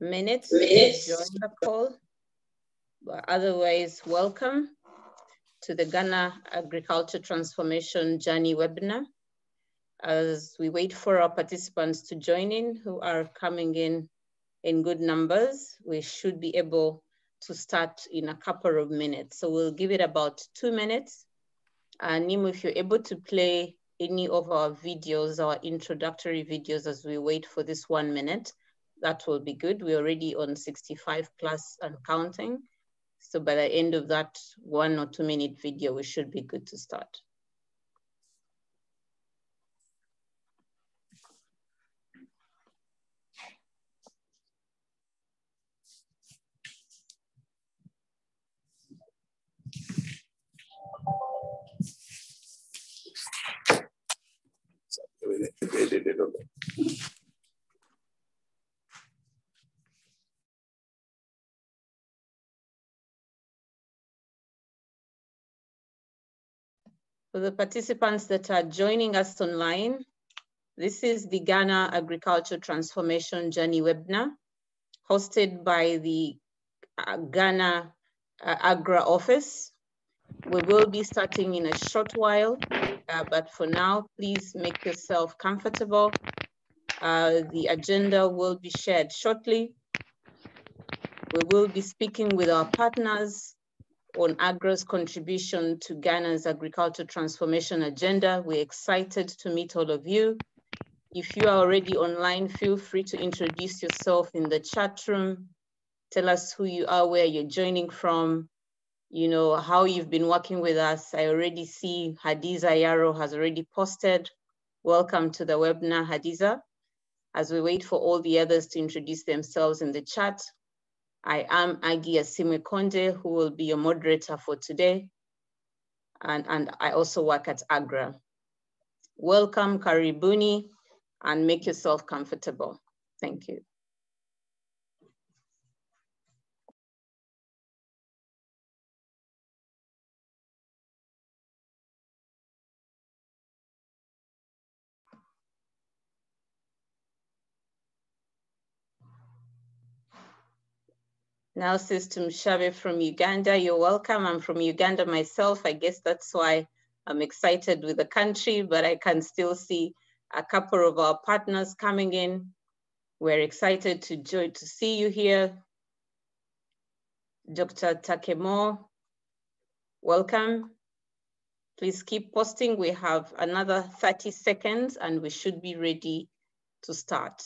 minutes to join the call. But otherwise, welcome to the Ghana Agriculture Transformation Journey webinar. As we wait for our participants to join in who are coming in in good numbers, we should be able to start in a couple of minutes. So we'll give it about two minutes. And Nimo, if you're able to play any of our videos, our introductory videos as we wait for this one minute, that will be good. We're already on 65 plus and counting. So by the end of that one or two minute video, we should be good to start. For the participants that are joining us online, this is the Ghana Agriculture Transformation Journey webinar hosted by the uh, Ghana uh, Agra office. We will be starting in a short while, uh, but for now, please make yourself comfortable. Uh, the agenda will be shared shortly. We will be speaking with our partners on Agra's contribution to Ghana's agriculture transformation agenda. We're excited to meet all of you. If you are already online, feel free to introduce yourself in the chat room. Tell us who you are, where you're joining from, you know, how you've been working with us. I already see Hadiza Yaro has already posted. Welcome to the webinar, Hadiza. As we wait for all the others to introduce themselves in the chat, I am Aggie Asiimwe who will be your moderator for today. And, and I also work at Agra. Welcome, Karibuni, and make yourself comfortable. Thank you. Now System Shabe from Uganda, you're welcome. I'm from Uganda myself. I guess that's why I'm excited with the country, but I can still see a couple of our partners coming in. We're excited to, join, to see you here. Dr. Takemo, welcome. Please keep posting. We have another 30 seconds and we should be ready to start.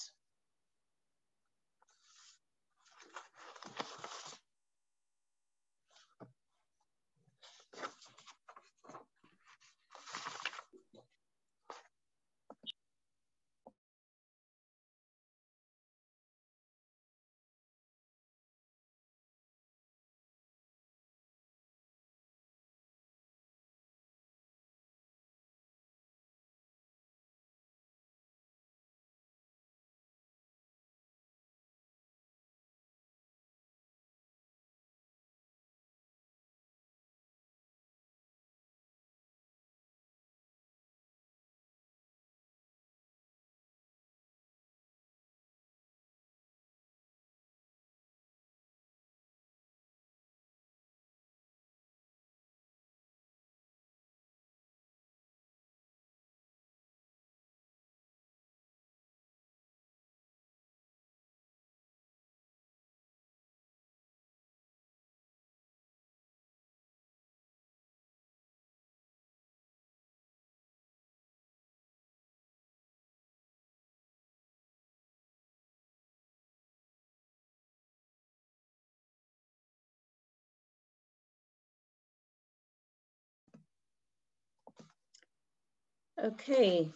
Okay.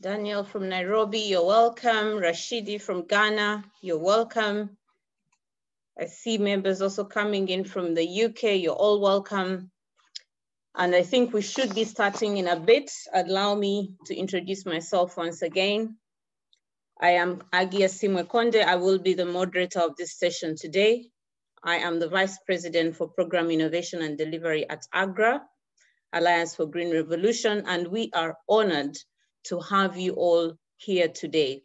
Daniel from Nairobi, you're welcome. Rashidi from Ghana, you're welcome. I see members also coming in from the UK, you're all welcome. And I think we should be starting in a bit. Allow me to introduce myself once again. I am Aggie Asiimwe Konde. I will be the moderator of this session today. I am the Vice President for Program Innovation and Delivery at AGRA, Alliance for Green Revolution, and we are honored to have you all here today.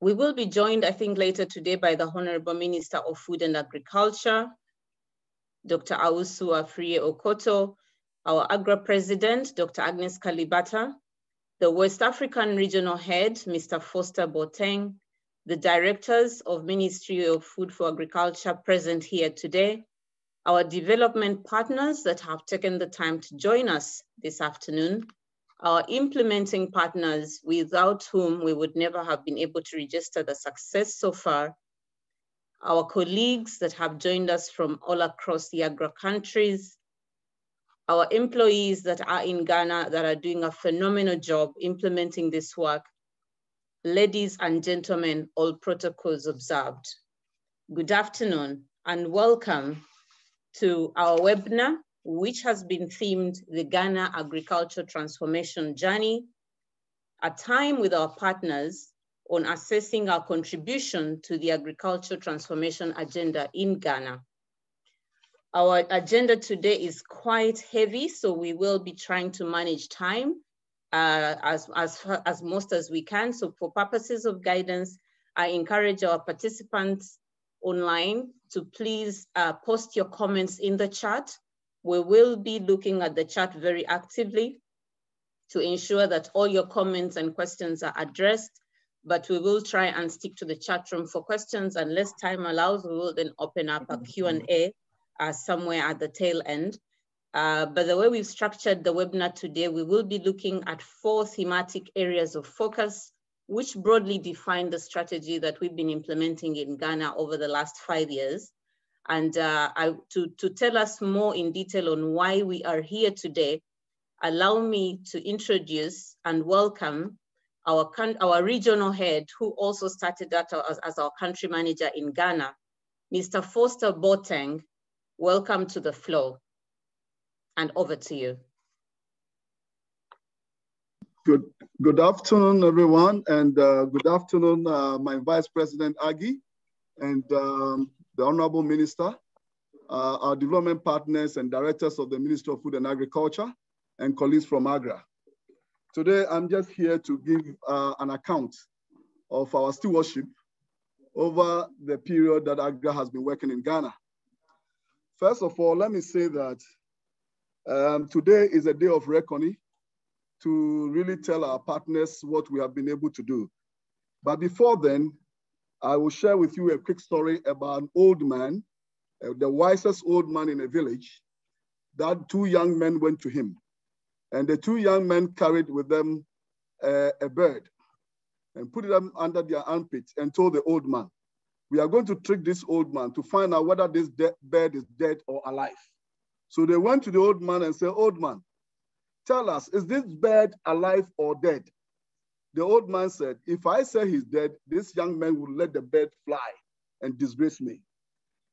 We will be joined, I think, later today by the Honorable Minister of Food and Agriculture, Dr. Owusu Afriyie Akoto, our AGRA President, Dr. Agnes Kalibata, the West African Regional Head, Mr. Foster Boateng, the directors of Ministry of Food for Agriculture present here today, our development partners that have taken the time to join us this afternoon, our implementing partners without whom we would never have been able to register the success so far, our colleagues that have joined us from all across the AGRA countries, our employees that are in Ghana that are doing a phenomenal job implementing this work. Ladies and gentlemen, all protocols observed. Good afternoon and welcome to our webinar, which has been themed the Ghana Agriculture Transformation Journey, a time with our partners on assessing our contribution to the agriculture transformation agenda in Ghana. Our agenda today is quite heavy, so we will be trying to manage time uh, as, as, as most as we can. So for purposes of guidance, I encourage our participants online to please uh, post your comments in the chat. We will be looking at the chat very actively to ensure that all your comments and questions are addressed, but we will try and stick to the chat room for questions. Unless time allows, we will then open up a Q&A uh, somewhere at the tail end. Uh, but the way we've structured the webinar today, we will be looking at four thematic areas of focus, which broadly define the strategy that we've been implementing in Ghana over the last five years. And uh, I, to, to tell us more in detail on why we are here today, allow me to introduce and welcome our, our regional head, who also started that as, as our country manager in Ghana, Mr. Foster Boateng, Welcome to the floor and over to you. Good, good afternoon, everyone, and uh, good afternoon, uh, my Vice President Aggie, and um, the Honorable Minister, uh, our development partners and directors of the Ministry of Food and Agriculture, and colleagues from AGRA. Today, I'm just here to give uh, an account of our stewardship over the period that AGRA has been working in Ghana. First of all, let me say that um, today is a day of reckoning to really tell our partners what we have been able to do. But before then, I will share with you a quick story about an old man, uh, the wisest old man in a village, that two young men went to him. And the two young men carried with them uh, a bird and put them under their armpits and told the old man, we are going to trick this old man to find out whether this bird is dead or alive. So they went to the old man and said, old man, tell us, is this bird alive or dead? The old man said, if I say he's dead, this young man will let the bird fly and disgrace me.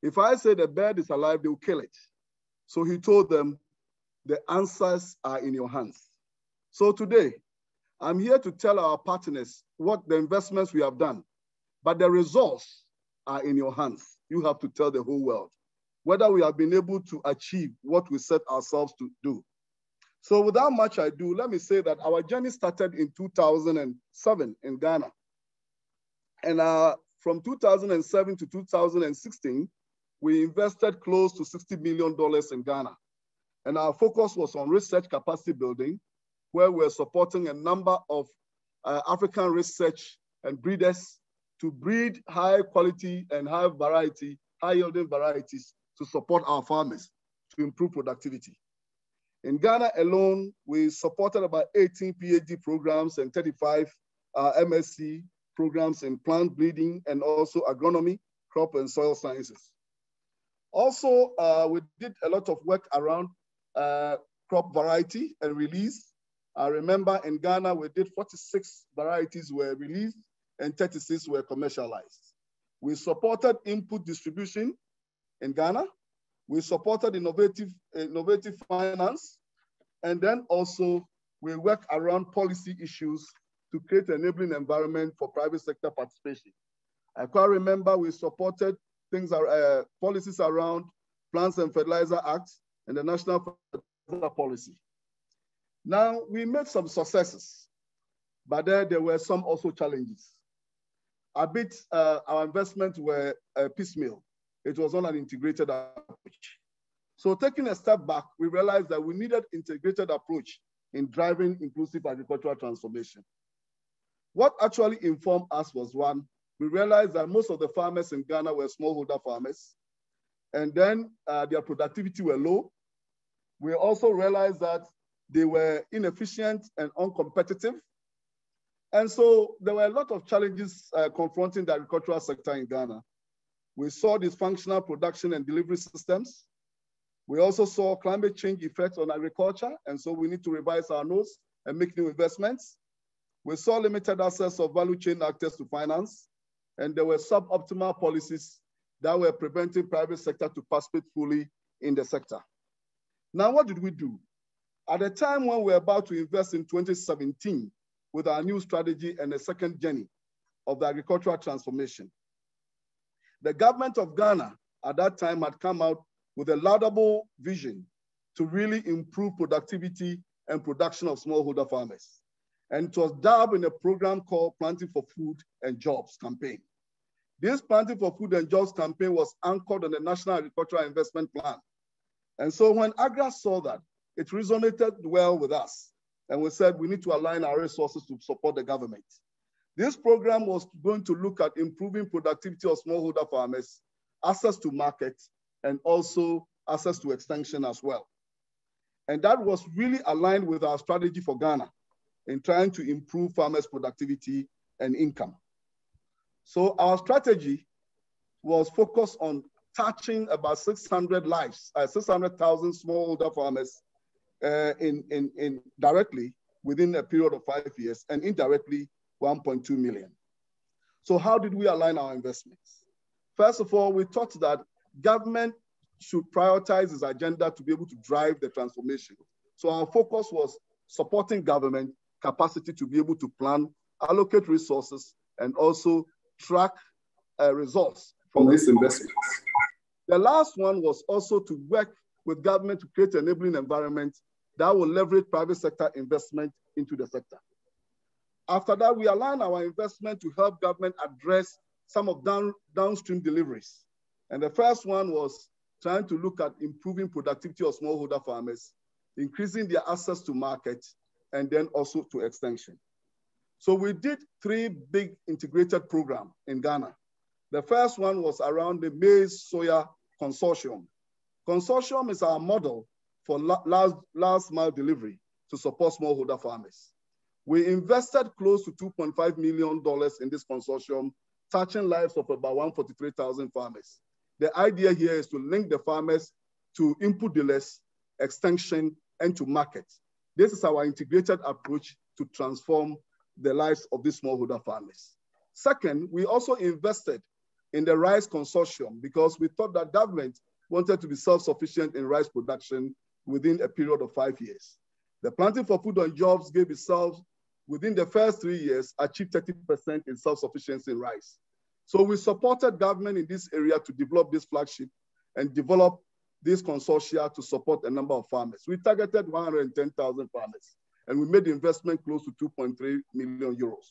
If I say the bird is alive, they will kill it. So he told them, the answers are in your hands. So today, I'm here to tell our partners what the investments we have done, but the results are in your hands. You have to tell the whole world whether we have been able to achieve what we set ourselves to do. So without much ado, let me say that our journey started in 2007 in Ghana. And uh, from 2007 to 2016, we invested close to $60 million in Ghana. And our focus was on research capacity building, where we're supporting a number of uh, African research and breeders to breed high quality and high variety, high yielding varieties to support our farmers to improve productivity. In Ghana alone, we supported about 18 PhD programs and 35 uh, MSc programs in plant breeding and also agronomy, crop and soil sciences. Also, uh, we did a lot of work around uh, crop variety and release. I remember in Ghana, we did 46 varieties were released and 36 were commercialized. We supported input distribution in Ghana. We supported innovative, innovative finance. And then also we work around policy issues to create an enabling environment for private sector participation. I quite remember we supported things, uh, policies around Plants and Fertilizer Act and the National Fertilizer Policy. Now, we made some successes, but there, there were some also challenges. A bit, uh, our investments were uh, piecemeal. It was not an integrated approach. So taking a step back, we realized that we needed integrated approach in driving inclusive agricultural transformation. What actually informed us was one, we realized that most of the farmers in Ghana were smallholder farmers, and then uh, their productivity were low. We also realized that they were inefficient and uncompetitive. And so there were a lot of challenges uh, confronting the agricultural sector in Ghana. We saw dysfunctional production and delivery systems. We also saw climate change effects on agriculture, and so we need to revise our notes and make new investments. We saw limited access of value chain actors to finance, and there were suboptimal policies that were preventing private sector to participate fully in the sector. Now, what did we do? At the time when we were about to invest in 2017 with our new strategy and the second journey of the agricultural transformation, the government of Ghana at that time had come out with a laudable vision to really improve productivity and production of smallholder farmers. And it was dubbed in a program called Planting for Food and Jobs campaign. This Planting for Food and Jobs campaign was anchored on the National Agricultural Investment Plan. And so when AGRA saw that, it resonated well with us. And we said we need to align our resources to support the government. This program was going to look at improving productivity of smallholder farmers, access to market, and also access to extension as well. And that was really aligned with our strategy for Ghana in trying to improve farmers' productivity and income. So our strategy was focused on touching about 600 lives, uh, 600,000 smallholder farmers uh, in, in, in directly within a period of five years and indirectly 1.2 million. So how did we align our investments? First of all, we thought that government should prioritize its agenda to be able to drive the transformation. So our focus was supporting government capacity to be able to plan, allocate resources, and also track uh, results from these investments. The last one was also to work with government to create an enabling environment that will leverage private sector investment into the sector. After that, we align our investment to help government address some of down, downstream deliveries. And the first one was trying to look at improving productivity of smallholder farmers, increasing their access to market, and then also to extension. So we did three big integrated program in Ghana. The first one was around the maize soya consortium. Consortium is our model for last, last mile delivery to support smallholder farmers. We invested close to $2.5 million in this consortium, touching lives of about 143,000 farmers. The idea here is to link the farmers to input dealers, extension, and to market. This is our integrated approach to transform the lives of these smallholder farmers. Second, we also invested in the rice consortium because we thought that government wanted to be self-sufficient in rice production within a period of five years. The planting for food and jobs gave itself, within the first three years, achieved 30% in self-sufficiency in rice. So we supported government in this area to develop this flagship and develop this consortia to support a number of farmers. We targeted 110,000 farmers and we made investment close to 2.3 million euros.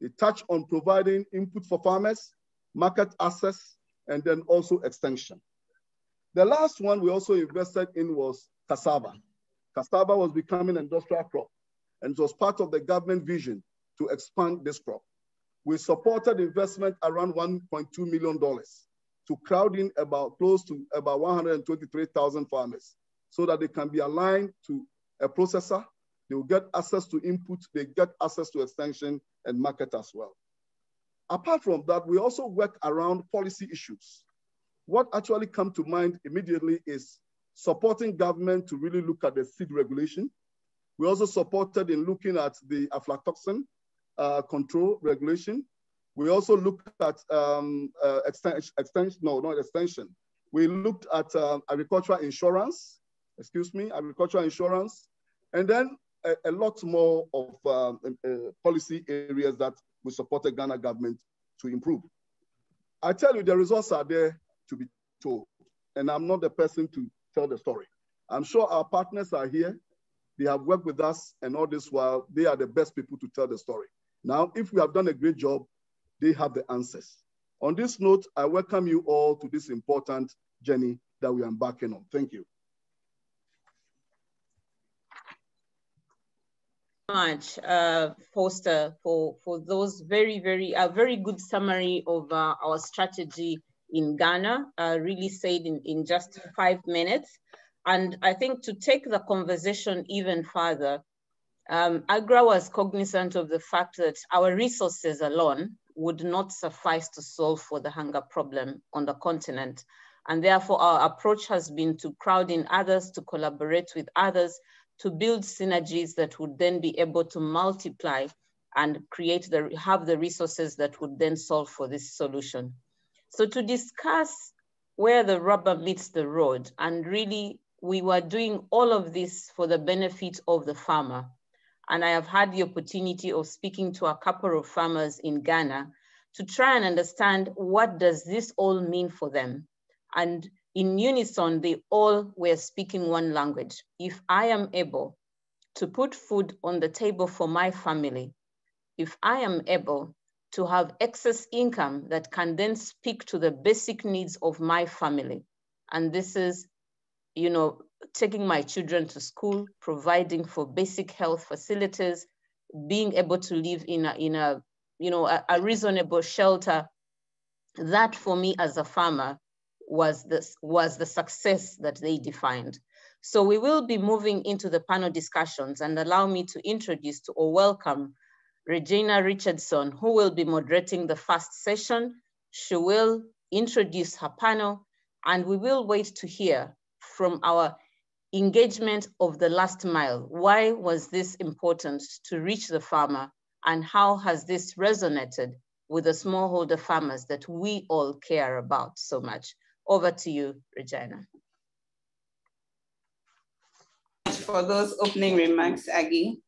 It touched on providing input for farmers, market access, and then also extension. The last one we also invested in was cassava. Cassava was becoming an industrial crop, and it was part of the government vision to expand this crop. We supported investment around $1.2 million to crowd in about close to about 123,000 farmers so that they can be aligned to a processor they will get access to input, they get access to extension and market as well. Apart from that, we also work around policy issues. What actually come to mind immediately is supporting government to really look at the seed regulation. We also supported in looking at the aflatoxin uh, control regulation. We also looked at um, uh, extension, extension, no, not extension. We looked at uh, agricultural insurance, excuse me, agricultural insurance. And then a, a lot more of um, uh, policy areas that we support the Ghana government to improve. I tell you, the results are there to be told, and I'm not the person to tell the story. I'm sure our partners are here. They have worked with us and all this while, they are the best people to tell the story. Now, if we have done a great job, they have the answers. On this note, I welcome you all to this important journey that we are embarking on. Thank you. much, uh, Foster, for, for those very, very, a uh, very good summary of uh, our strategy in Ghana, uh, really said in, in just five minutes. And I think to take the conversation even further, um, AGRA was cognizant of the fact that our resources alone would not suffice to solve for the hunger problem on the continent. And therefore our approach has been to crowd in others, to collaborate with others, to build synergies that would then be able to multiply and create the, have the resources that would then solve for this solution. So to discuss where the rubber meets the road, and really we were doing all of this for the benefit of the farmer. And I have had the opportunity of speaking to a couple of farmers in Ghana to try and understand what does this all mean for them. And in unison, they all were speaking one language. If I am able to put food on the table for my family, if I am able to have excess income that can then speak to the basic needs of my family, and this is, you know, taking my children to school, providing for basic health facilities, being able to live in a, in a you know, a, a reasonable shelter, that for me as a farmer was, this, was the success that they defined. So we will be moving into the panel discussions and allow me to introduce to or welcome Regina Richardson, who will be moderating the first session. She will introduce her panel and we will wait to hear from our engagement of the last mile. Why was this important to reach the farmer and how has this resonated with the smallholder farmers that we all care about so much? Over to you, Regina. For those opening remarks, Aggie.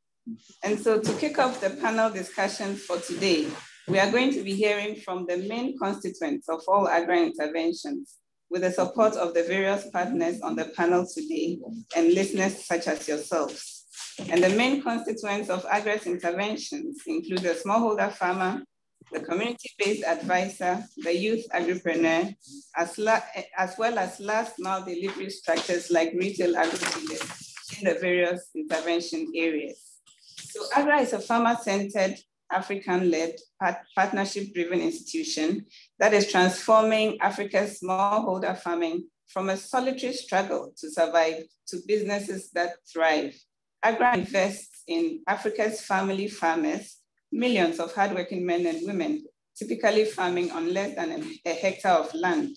And so to kick off the panel discussion for today, we are going to be hearing from the main constituents of all agri interventions with the support of the various partners on the panel today and listeners such as yourselves. And the main constituents of agri interventions include the smallholder farmer, the community-based advisor, the youth agripreneur, as, as well as last mile delivery structures like retail agri in the various intervention areas. So AGRA is a farmer-centered, African-led, partnership-driven institution that is transforming Africa's smallholder farming from a solitary struggle to survive to businesses that thrive. AGRA invests in Africa's family farmers millions of hardworking men and women, typically farming on less than a, hectare of land.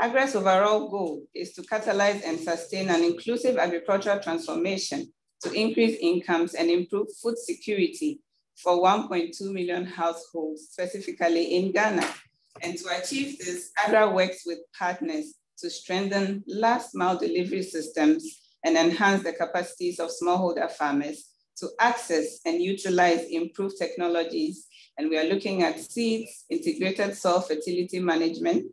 AGRA's overall goal is to catalyze and sustain an inclusive agricultural transformation to increase incomes and improve food security for 1.2 million households, specifically in Ghana. And to achieve this, AGRA works with partners to strengthen last mile delivery systems and enhance the capacities of smallholder farmers to access and utilize improved technologies. And we are looking at seeds, integrated soil fertility management,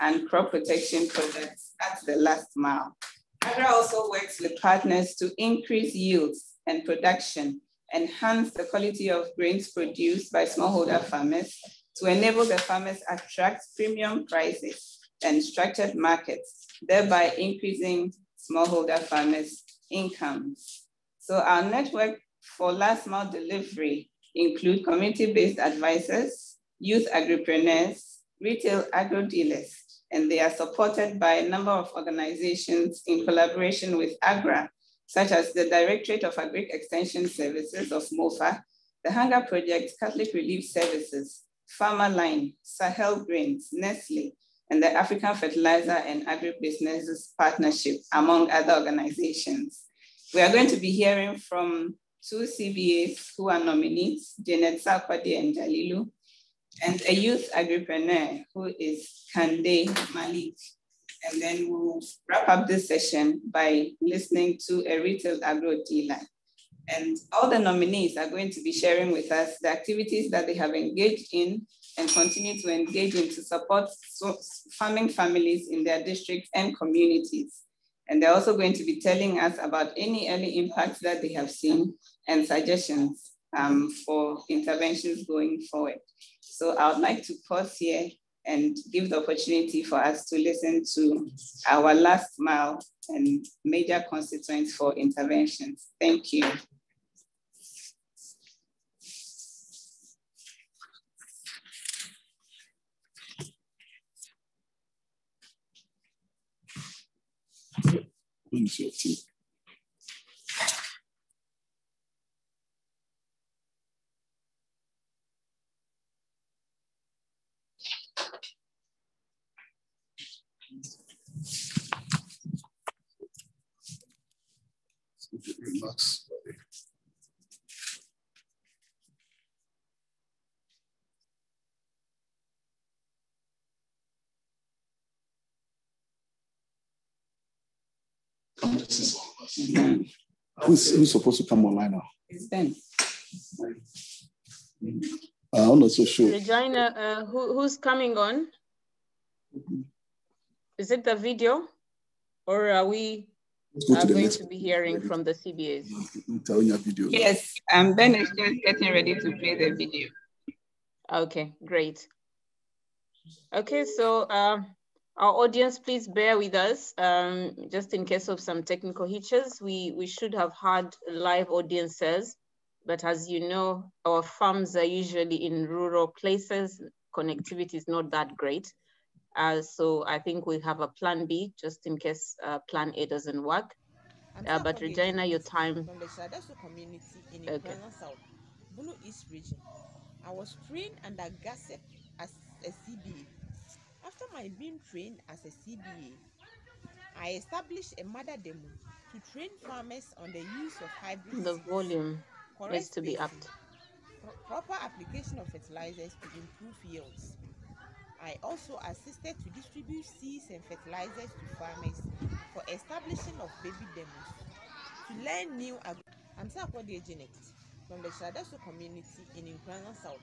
and crop protection projects at the last mile. AGRA also works with partners to increase yields and production, enhance the quality of grains produced by smallholder farmers, to enable the farmers attract premium prices and structured markets, thereby increasing smallholder farmers' incomes. So our network for last mile delivery include community-based advisors, youth agripreneurs, retail agro dealers, and they are supported by a number of organizations in collaboration with AGRA, such as the Directorate of Agri Extension Services of MOFA, the Hunger Project Catholic Relief Services, Farmerline, Sahel Grains, Nestle, and the African Fertilizer and Agribusinesses Partnership, among other organizations. We are going to be hearing from two CBAs who are nominees, Janet Sarkwadi and Jalilu, and a youth agripreneur who is Kande Malik. And then we'll wrap up this session by listening to a retail agro dealer. And all the nominees are going to be sharing with us the activities that they have engaged in and continue to engage in to support farming families in their districts and communities. And they're also going to be telling us about any early impacts that they have seen and suggestions um, for interventions going forward. So I would like to pause here and give the opportunity for us to listen to our last mile and major constituents for interventions. Thank you. Remarks. Who's, who's supposed to come online now? It's Ben. Uh, I'm not so sure. Regina, uh, who, who's coming on? Is it the video? Or are we Let's go are to the going next to be hearing from the CBAs? Tell your video. Yes, um, Ben is just getting ready to play the video. Okay, great. Okay, so uh, our audience, please bear with us. Um, just in case of some technical hitches, we, we should have had live audiences, but as you know, our farms are usually in rural places. Connectivity is not that great. Uh, so I think we have a plan B just in case uh, plan A doesn't work. Uh, but Regina, your time. From the Shadaso community in Okay. South, Bulu East region. I was trained under GASEP as a CBA. After my being trained as a CBA, I established a mother demo to train farmers on the use of hybrid The volume needs to be upped. pro- proper application of fertilizers to improve yields. I also assisted to distribute seeds and fertilizers to farmers for establishing of baby demos. To learn new ag- I'm Sakwadi Janet from the Shadaso community in Ukrainian South,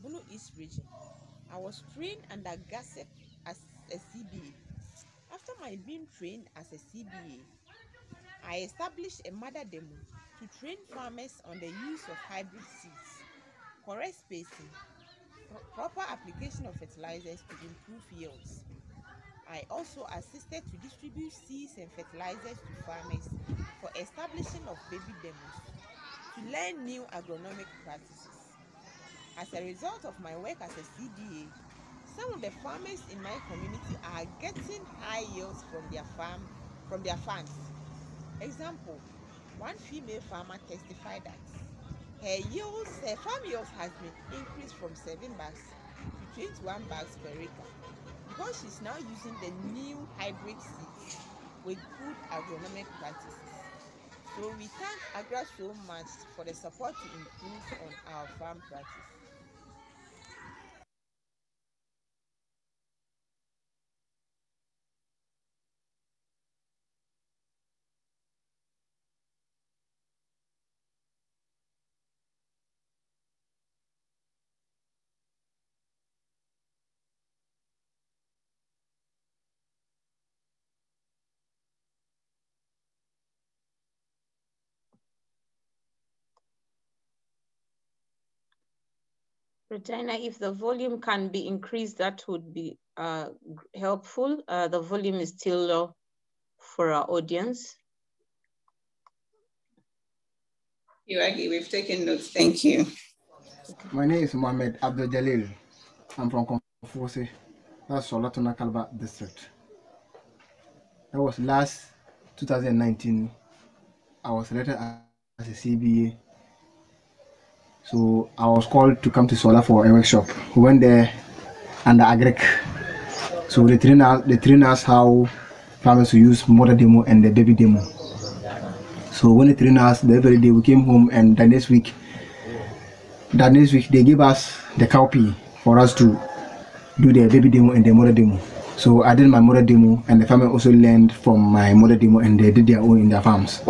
Bulu East region. I was trained under GASEP as a CBA. After my being trained as a CBA, I established a mother demo to train farmers on the use of hybrid seeds, correct spacing, proper application of fertilizers to improve yields. I also assisted to distribute seeds and fertilizers to farmers for establishing of baby demos to learn new agronomic practices. As a result of my work as a CDA, some of the farmers in my community are getting high yields from their farm from their farms. Example, one female farmer testified that her yields, her farm yields has been increased from 7 bags to 21 bags per acre because she's now using the new hybrid seeds with good agronomic practices. So we thank Agra so much for the support to improve on our farm practice. Regina, if the volume can be increased, that would be uh, helpful. Uh, the volume is still low for our audience. Iragi, we've taken notes. Thank you. My name is Mohamed Abdul Jalil. I'm from Konfose, that's Solatuna Kalba district. That was last 2019. I was selected as a CBA. So I was called to come to Sola for a workshop. We went there under Agric. So they train us, they train us how farmers to use mother demo and the baby demo. So when they train us, the very day we came home and the next week that next week they gave us the copy for us to do the baby demo and the mother demo. So I did my mother demo and the farmer also learned from my mother demo and they did their own in their farms.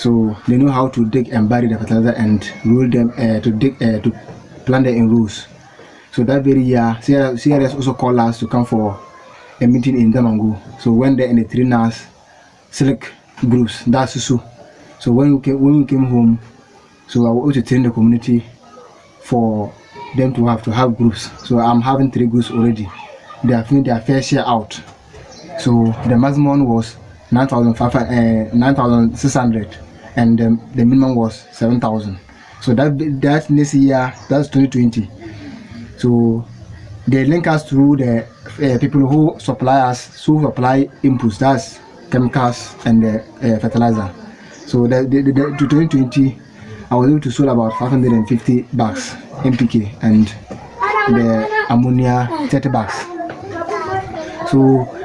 So they know how to dig and bury the fertilizer and roll them uh, to dig uh, to plant them in rows. So that very year, CRS also called us to come for a meeting in Damongo. So when they and they trained us SILC groups. That's Susu. So when we came, when we came home, so I was to train the community for them to have to have groups. So I'm having three groups already. They have made their fair share out. So the maximum was 9,500, uh, 9,600 and the, the minimum was 7,000. So that that's next year, that's 2020. So they link us through the uh, people who supply us, who supply inputs, that's chemicals and uh, fertilizer. So the, the, the, to 2020, I was able to sell about 550 bags NPK and the ammonia 30 bags. So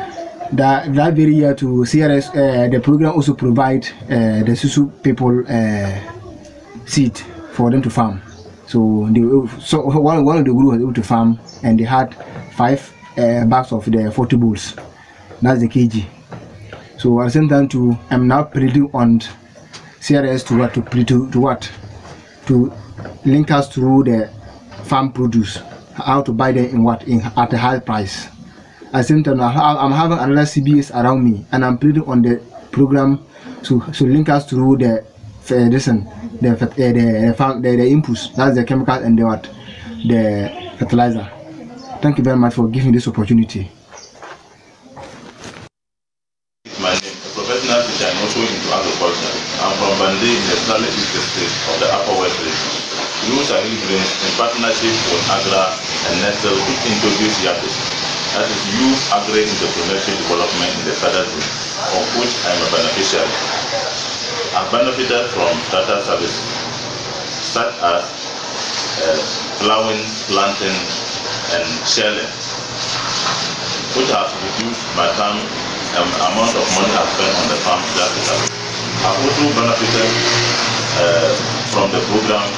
that that very year to CRS, uh, the program also provide uh, the Susu people uh, seed for them to farm. So they so one one of the group was able to farm and they had five uh, bags of the 40 bulls. That's the kg. So at the same time, to I'm now predicting on CRS to what to to, to what to link us through the farm produce, how to buy them in what in at a high price. At the same time, I'm having another CBS around me, and I'm predicting on the program to to link us through the uh, listen the uh, the the, the, inputs. That's the chemical and the what the fertilizer. Thank you very much for giving this opportunity. My name is professional teacher and into agriculture. I'm from Bande in the Sally East District of the Upper West Region. Blue Sahel Grains in partnership with Agra and Nestle introduce YAPIS, that is Youth Agri Entrepreneurship Development in the Zone, of which I am a beneficiary. I've benefited from data services such as uh, plowing, planting, and shelling, which has reduced my time um, amount of money I spent on the farm practically. I've also benefited uh, from the program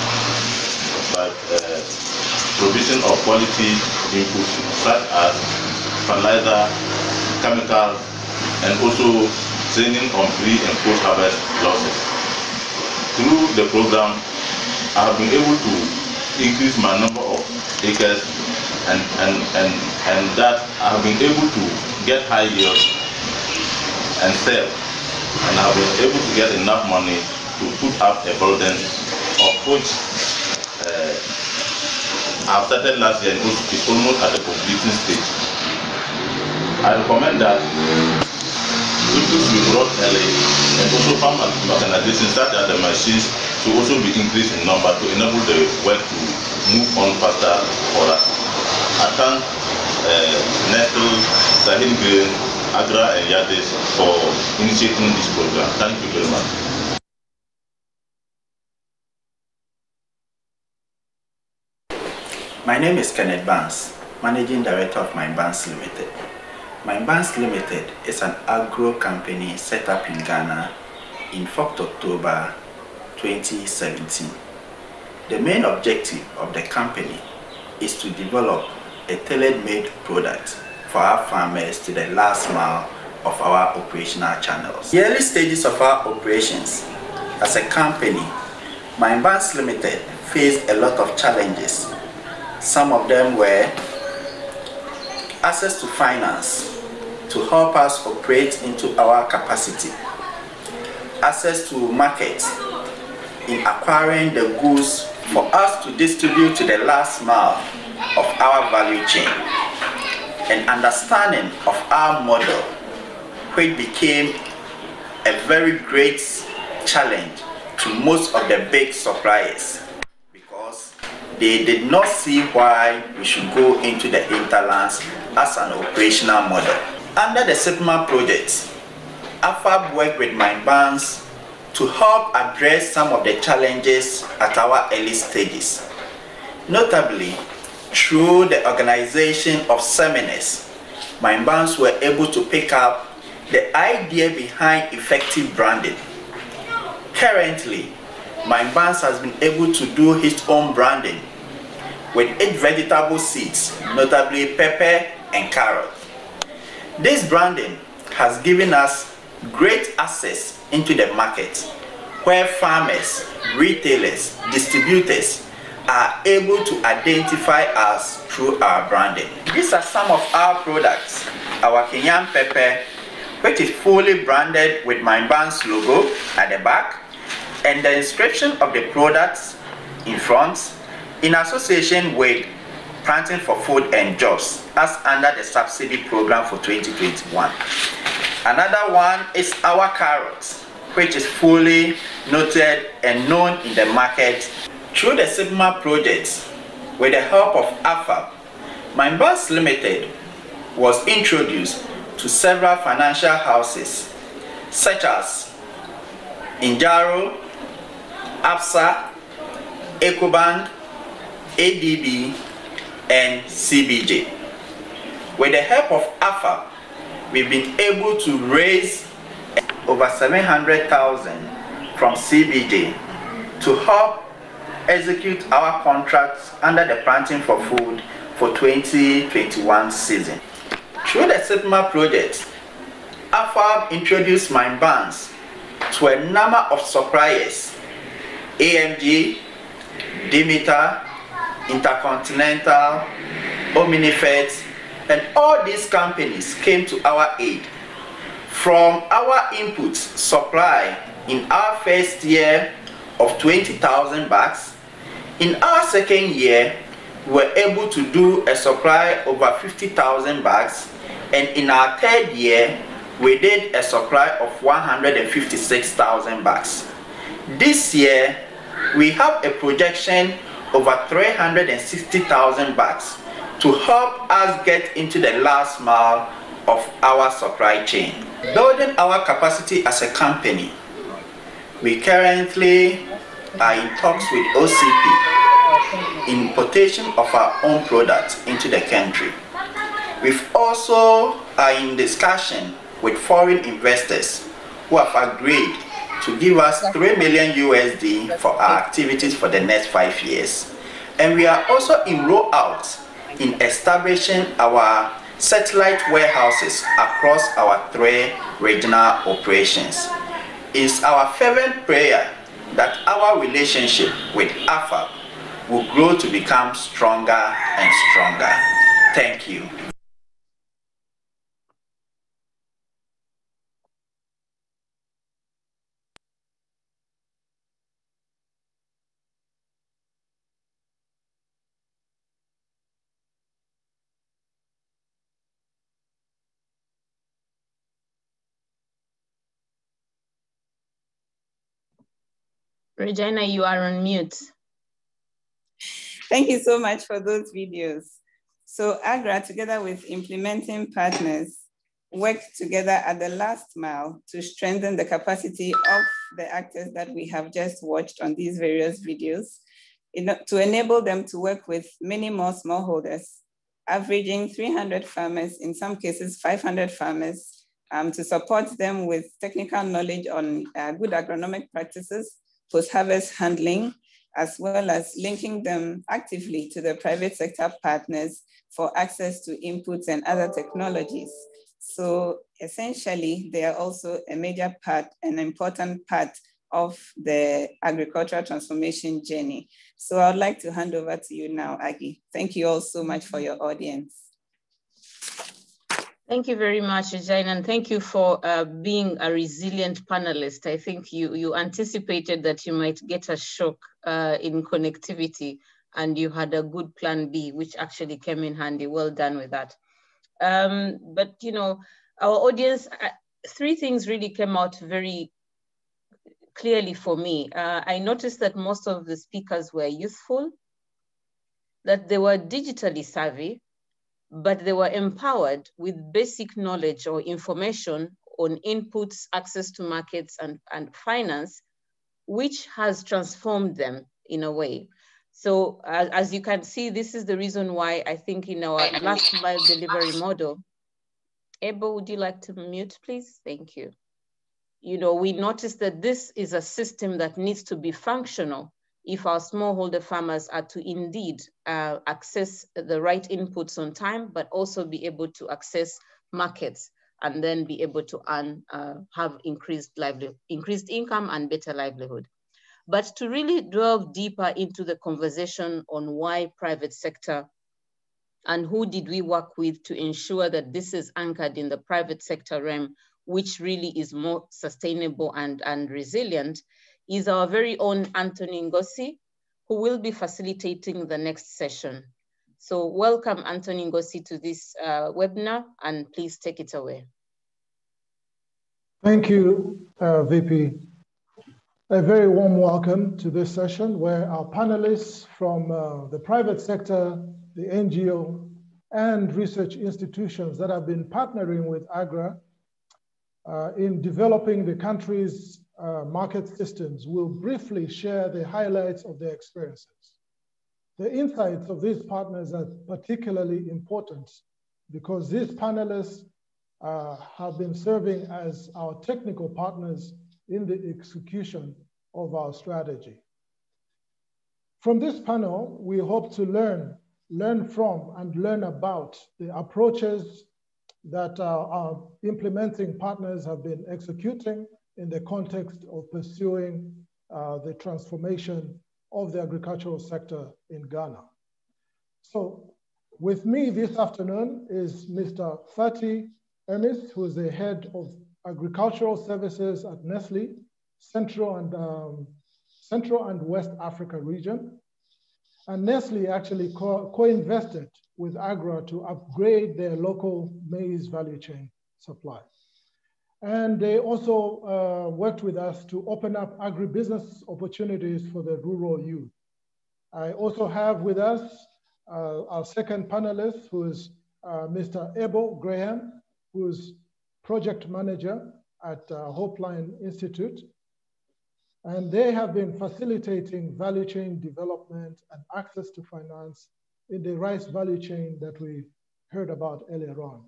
by uh, provision of quality inputs such as fertilizer, chemicals, and also training on pre and post harvest losses. Through the program, I have been able to increase my number of acres and, and, and, and that I have been able to get high yields and sell. And I've been able to get enough money to put up a building of which uh, I've started last year and it's almost at the completing stage. I recommend that people be brought early and also farm mechanization such as the machines to also be increased in number to enable the work to move on faster for us. I thank uh, Nestle, Sahel Grain, Agra and Yadis for initiating this program. Thank you very much. My name is Kenneth Barnes, Managing Director of My Barnes Limited. My Limited is an agro company set up in Ghana in 4th October 2017. The main objective of the company is to develop a tailor-made product for our farmers to the last mile of our operational channels. The early stages of our operations as a company, My Limited faced a lot of challenges. Some of them were access to finance to help us operate into our capacity, access to markets in acquiring the goods for us to distribute to the last mile of our value chain, and understanding of our model, which became a very great challenge to most of the big suppliers because they did not see why we should go into the hinterlands as an operational model. Under the SIPMA project, AFAP worked with my banks to help address some of the challenges at our early stages. Notably, through the organization of seminars, my banks were able to pick up the idea behind effective branding. Currently, my banks has been able to do its own branding with eight vegetable seeds, notably pepper and carrot. This branding has given us great access into the market where farmers, retailers, distributors are able to identify us through our branding. These are some of our products. Our Kenyan pepper, which is fully branded with Mindbanks logo at the back and the inscription of the products in front in association with Planting for Food and Jobs as under the subsidy program for 2021. Another one is our carrots, which is fully noted and known in the market through the SIPMA project with the help of AFAP. Mindbanks Limited was introduced to several financial houses such as Injaro, ABSA, EcoBank, ADB, and CBG. With the help of AFAP, we've been able to raise over 700,000 from CBG to help execute our contracts under the planting for food for 2021 season. Through the SIPMA project, AFAP introduced Mindbanks to a number of suppliers, AMG, Demeter, Intercontinental, Omnifed, and all these companies came to our aid. From our inputs supply in our first year of 20,000 bags, in our second year, we were able to do a supply over 50,000 bags, and in our third year, we did a supply of 156,000 bags. This year, we have a projection over 360,000 bags to help us get into the last mile of our supply chain. Building our capacity as a company, we currently are in talks with OCP in importation of our own products into the country. We've also are in discussion with foreign investors who have agreed to give us 3 million USD for our activities for the next five years. And we are also in rollout in establishing our satellite warehouses across our three regional operations. It's our fervent prayer that our relationship with AFAP will grow to become stronger and stronger. Thank you. Regina, you are on mute. Thank you so much for those videos. So AGRA, together with implementing partners, worked together at the last mile to strengthen the capacity of the actors that we have just watched on these various videos to enable them to work with many more smallholders, averaging 300 farmers, in some cases 500 farmers, um, to support them with technical knowledge on uh, good agronomic practices post-harvest handling, as well as linking them actively to the private sector partners for access to inputs and other technologies. So essentially, they are also a major part, an important part of the agricultural transformation journey. So I'd like to hand over to you now, Aggie. Thank you all so much for your audience. Thank you very much, Regina, and thank you for uh, being a resilient panelist. I think you, you anticipated that you might get a shock uh, in connectivity and you had a good plan B, which actually came in handy. Well done with that. Um, but, you know, our audience, uh, three things really came out very clearly for me. Uh, I noticed that most of the speakers were youthful, that they were digitally savvy, but they were empowered with basic knowledge or information on inputs, access to markets, and, and finance, which has transformed them in a way. So uh, as you can see, this is the reason why I think in our last mile delivery model, Ebo, would you like to mute, please? Thank you. You know, we noticed that this is a system that needs to be functional if our smallholder farmers are to indeed uh, access the right inputs on time, but also be able to access markets and then be able to earn, uh, have increased livelihood, increased income and better livelihood. But to really delve deeper into the conversation on why private sector and who did we work with to ensure that this is anchored in the private sector realm, which really is more sustainable and, and resilient, is our very own Anthony Ngosi, who will be facilitating the next session. So welcome Anthony Ngosi to this uh, webinar and please take it away. Thank you, uh, VP. A very warm welcome to this session where our panelists from uh, the private sector, the NGO, and research institutions that have been partnering with AGRA uh, in developing the country's uh, market systems will briefly share the highlights of their experiences. The insights of these partners are particularly important because these panelists uh, have been serving as our technical partners in the execution of our strategy. From this panel, we hope to learn, learn from and learn about the approaches that uh, our implementing partners have been executing in the context of pursuing uh, the transformation of the agricultural sector in Ghana. So with me this afternoon is Mr. Fatih Emis, who is the head of agricultural services at Nestle, Central and, um, Central and West Africa region. And Nestle actually co-invested co with Agra to upgrade their local maize value chain supply. And they also uh, worked with us to open up agribusiness opportunities for the rural youth. I also have with us uh, our second panelist, who is uh, Mr. Abel Graham, who is project manager at uh, Hopeline Institute. And they have been facilitating value chain development and access to finance in the rice value chain that we heard about earlier on.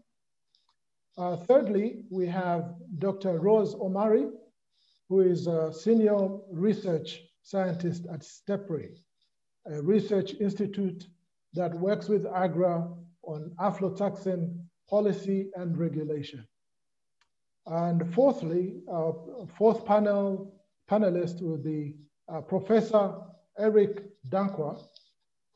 Uh, thirdly, we have Dr. Rose Omari, who is a senior research scientist at STEPRI, a research institute that works with AGRA on aflatoxin policy and regulation. And fourthly, uh, fourth panel panelist will be uh, Professor Eric Danquah,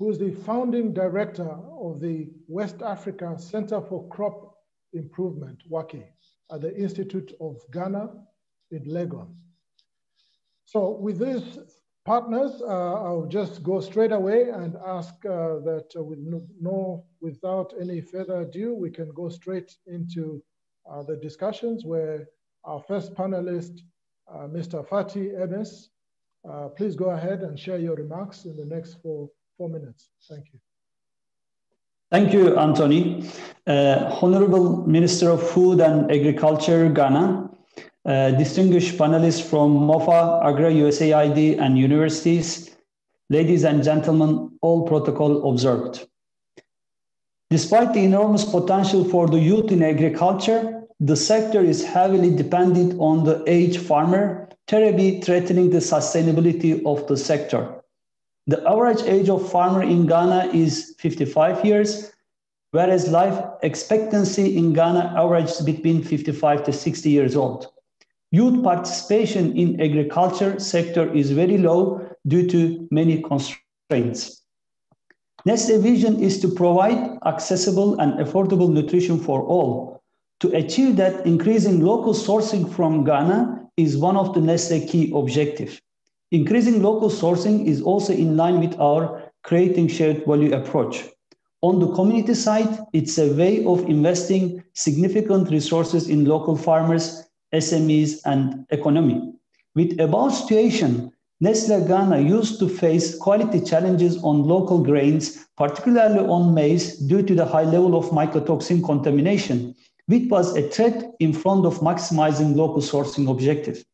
who is the founding director of the West Africa Center for Crop Improvement, WACCI, at the Institute of Ghana in Legon. So with these partners, uh, I'll just go straight away and ask uh, that uh, with no, without any further ado, we can go straight into uh, the discussions where our first panelist, uh, Mr. Fatih Emes, uh, please go ahead and share your remarks in the next four, four minutes. Thank you. Thank you, Anthony. Uh, Honorable Minister of Food and Agriculture, Ghana, uh, distinguished panelists from MOFA, AGRA, USAID, and universities, ladies and gentlemen, all protocol observed. Despite the enormous potential for the youth in agriculture, the sector is heavily dependent on the aged farmer, terribly threatening the sustainability of the sector. The average age of farmer in Ghana is 55 years, whereas life expectancy in Ghana averages between 55 to 60 years old. Youth participation in agriculture sector is very low due to many constraints. Nestle vision is to provide accessible and affordable nutrition for all. To achieve that, increasing local sourcing from Ghana is one of the Nestle key objectives. Increasing local sourcing is also in line with our creating shared value approach. On the community side, it's a way of investing significant resources in local farmers, SMEs, and economy. With above situation, Nestle Ghana used to face quality challenges on local grains, particularly on maize, due to the high level of mycotoxin contamination, which was a threat in front of maximizing local sourcing objectives.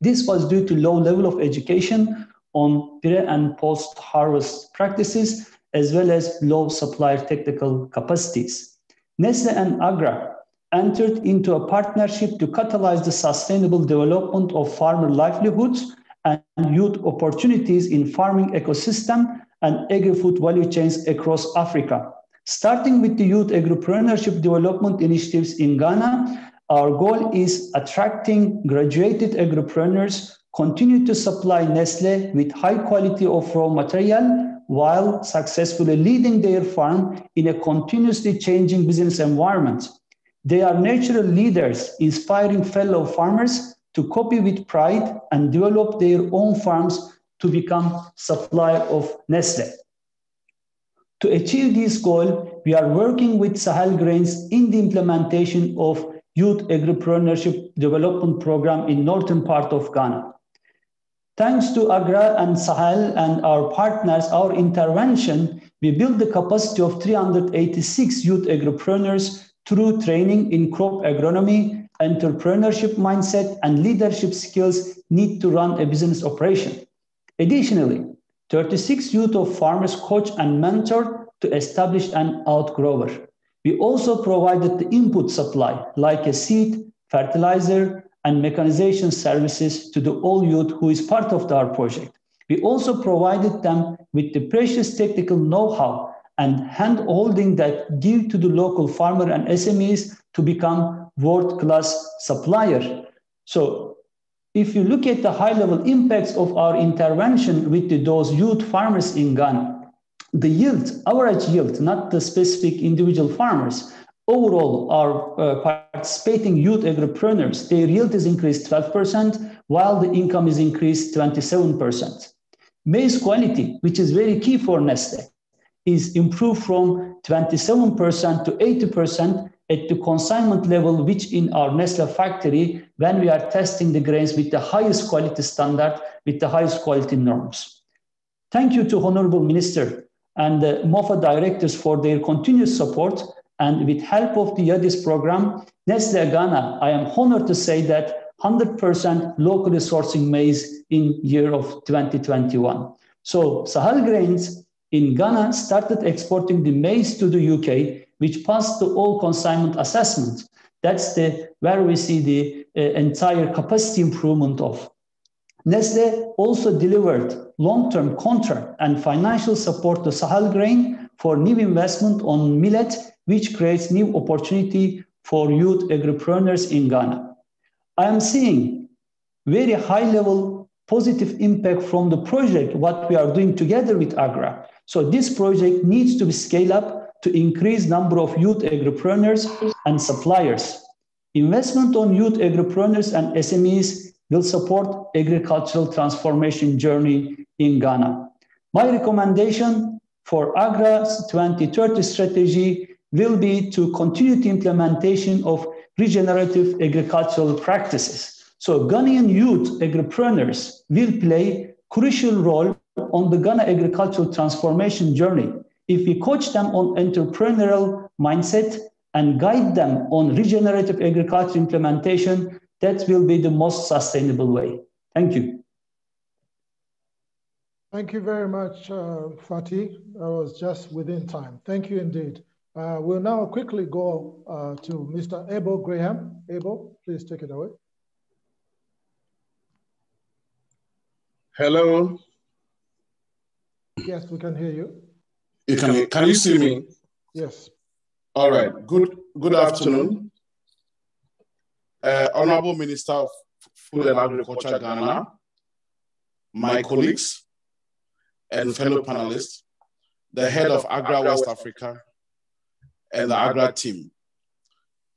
This was due to low level of education on pre and post harvest practices, as well as low supplier technical capacities. Nestle and Agra entered into a partnership to catalyze the sustainable development of farmer livelihoods and youth opportunities in farming ecosystem and agri-food value chains across Africa. Starting with the youth agripreneurship development initiatives in Ghana, our goal is attracting graduated agripreneurs, continue to supply Nestle with high quality of raw material while successfully leading their farm in a continuously changing business environment. They are natural leaders, inspiring fellow farmers to copy with pride and develop their own farms to become supplier of Nestle. To achieve this goal, we are working with Sahel Grains in the implementation of Youth Agripreneurship Development Program in northern part of Ghana. Thanks to AGRA and Sahel and our partners, our intervention, we built the capacity of 386 youth agripreneurs through training in crop agronomy, entrepreneurship mindset, and leadership skills need to run a business operation. Additionally, 36 youth of farmers coach and mentor to establish an outgrower. We also provided the input supply like a seed, fertilizer, and mechanization services to the all youth who is part of our project. We also provided them with the precious technical know-how and hand holding that give to the local farmer and SMEs to become world-class supplier. So if you look at the high-level impacts of our intervention with the, those youth farmers in Ghana, the yield, average yield, not the specific individual farmers, overall our uh, participating youth agripreneurs, their yield is increased 12%, while the income is increased 27%. Maize quality, which is very key for Nestle, is improved from 27% to 80% at the consignment level, which in our Nestle factory, when we are testing the grains with the highest quality standard, with the highest quality norms. Thank you to Honorable Minister and the MOFA directors for their continuous support. And with help of the YADIS program, Nestle Ghana, I am honored to say that 100% locally sourcing maize in year of 2021. So Sahel Grains in Ghana started exporting the maize to the UK, which passed the all consignment assessment. That's the where we see the uh, entire capacity improvement of. Nestle also delivered long-term contract and financial support to Sahel Grain for new investment on millet, which creates new opportunity for youth agripreneurs in Ghana. I am seeing very high level positive impact from the project, what we are doing together with AGRA. So this project needs to be scaled up to increase number of youth agripreneurs and suppliers. Investment on youth agripreneurs and SMEs will support agricultural transformation journey in Ghana. My recommendation for AGRA's 2030 strategy will be to continue the implementation of regenerative agricultural practices. So Ghanaian youth agripreneurs will play crucial role on the Ghana agricultural transformation journey. If we coach them on entrepreneurial mindset and guide them on regenerative agriculture implementation, that will be the most sustainable way. Thank you. Thank you very much, uh, Fatih. That was just within time. Thank you indeed. Uh, we'll now quickly go uh, to Mr. Abel Graham. Abel, please take it away. Hello. Yes, we can hear you. You can, can you see me? Yes. All right. Good, good afternoon. Uh, Honorable Minister of Food and Agriculture, Ghana, my colleagues and fellow panelists, the head of Agra West Africa, and the AGRA team.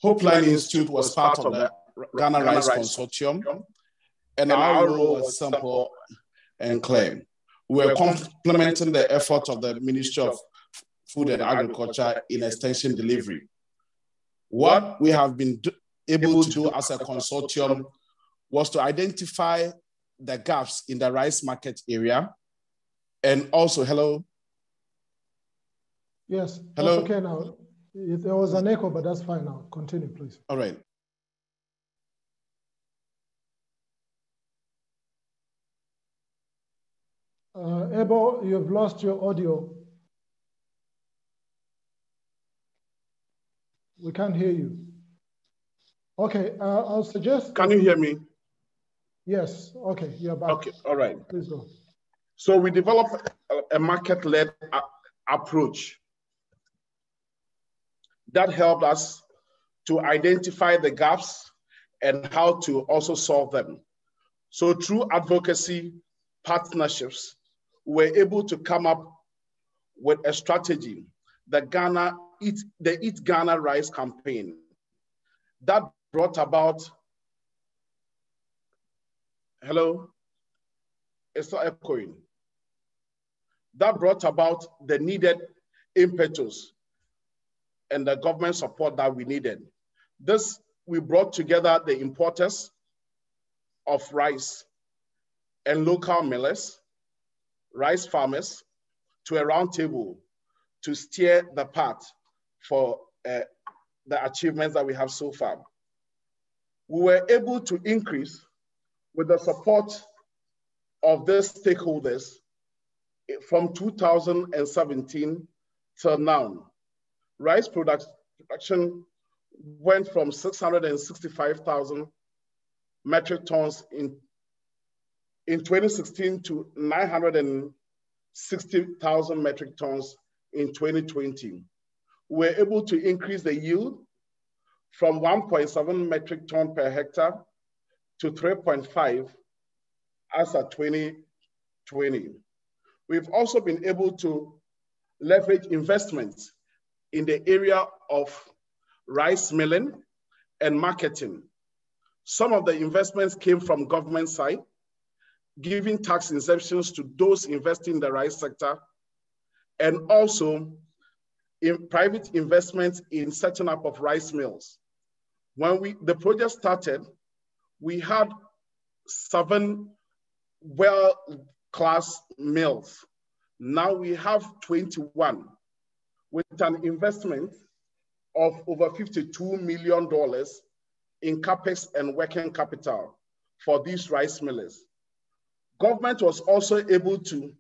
Hopeline Institute was part of the Ghana Rice Consortium, and our role was simple and clear. We were complementing the effort of the Ministry of Food and Agriculture in extension delivery. What we have been able to do as a consortium was to identify the gaps in the rice market area and also, hello? Yes, hello? okay now. There was an echo, but that's fine now. Continue, please. All right. Uh, Ebo, you've lost your audio. We can't hear you. Okay, uh, I'll suggest. Can you hear me? Yes, okay, you're back. Okay, all right. Please go. So we developed a market-led approach that helped us to identify the gaps and how to also solve them. So through advocacy partnerships, we're able to come up with a strategy, the Ghana Eat, the Eat Ghana Rice campaign, that brought about, hello? It's not echoing. That brought about the needed impetus and the government support that we needed. This, we brought together the importers of rice and local millers, rice farmers, to a round table to steer the path for uh, the achievements that we have so far. We were able to increase with the support of these stakeholders from 2017 till now. Rice production went from 665,000 metric tons in, in 2016 to 960,000 metric tons in 2020. We were able to increase the yield from 1.7 metric ton per hectare to 3.5 as of 2020. We've also been able to leverage investments in the area of rice milling and marketing. Some of the investments came from government side, giving tax exemptions to those investing in the rice sector, and also in private investments in setting up of rice mills. When we the project started, we had seven well-class mills. Now we have 21 with an investment of over $52 million in capex and working capital for these rice millers. Government was also able to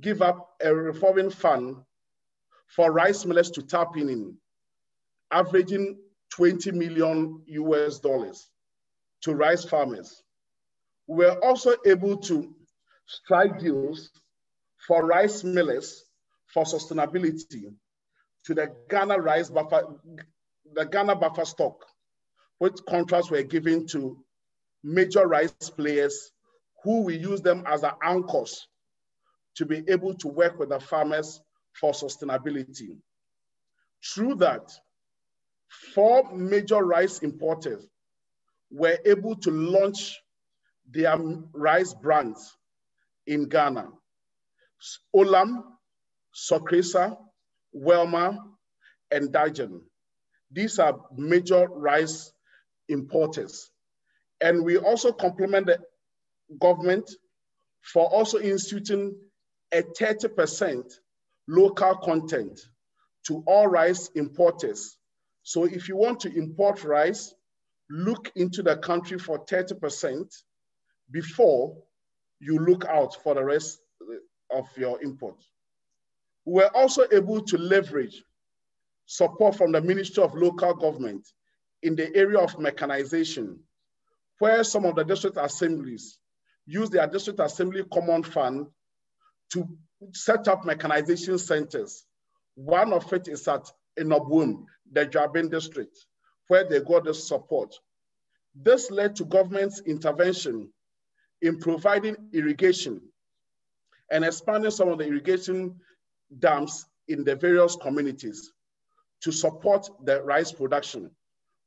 give up a revolving fund for rice millers to tap in, in averaging 20 million US dollars to rice farmers. We were also able to strike deals for rice millers for sustainability to the Ghana rice buffer, the Ghana buffer stock, which contracts were given to major rice players who we use them as our anchors to be able to work with the farmers for sustainability. Through that, four major rice importers were able to launch their rice brands in Ghana. Olam, Sorkresa, Welma, and Dagen. These are major rice importers. And we also complement the government for also instituting a 30% local content to all rice importers. So if you want to import rice, look into the country for 30% before you look out for the rest uh, of your import. We were also able to leverage support from the Ministry of Local Government in the area of mechanization, where some of the district assemblies use their district assembly common fund to set up mechanization centers. One of it is at Inobun, the Jabin district, where they got the support. This led to government's intervention in providing irrigation and expanding some of the irrigation dams in the various communities to support the rice production.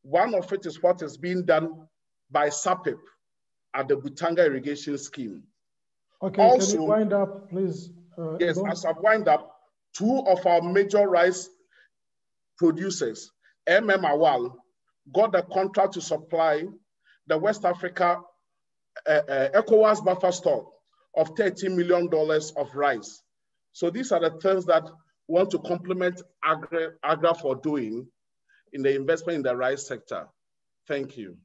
One of it is what is being done by SAPIP at the Bontanga irrigation scheme. Okay, also, can you wind up, please? Yes, as I wind up, two of our major rice producers, MM Awal, got the contract to supply the West Africa uh, uh, ECOWAS buffer stock of $30 million of rice. So these are the things that want to complement Agra, Agra for doing in the investment in the rice sector. Thank you.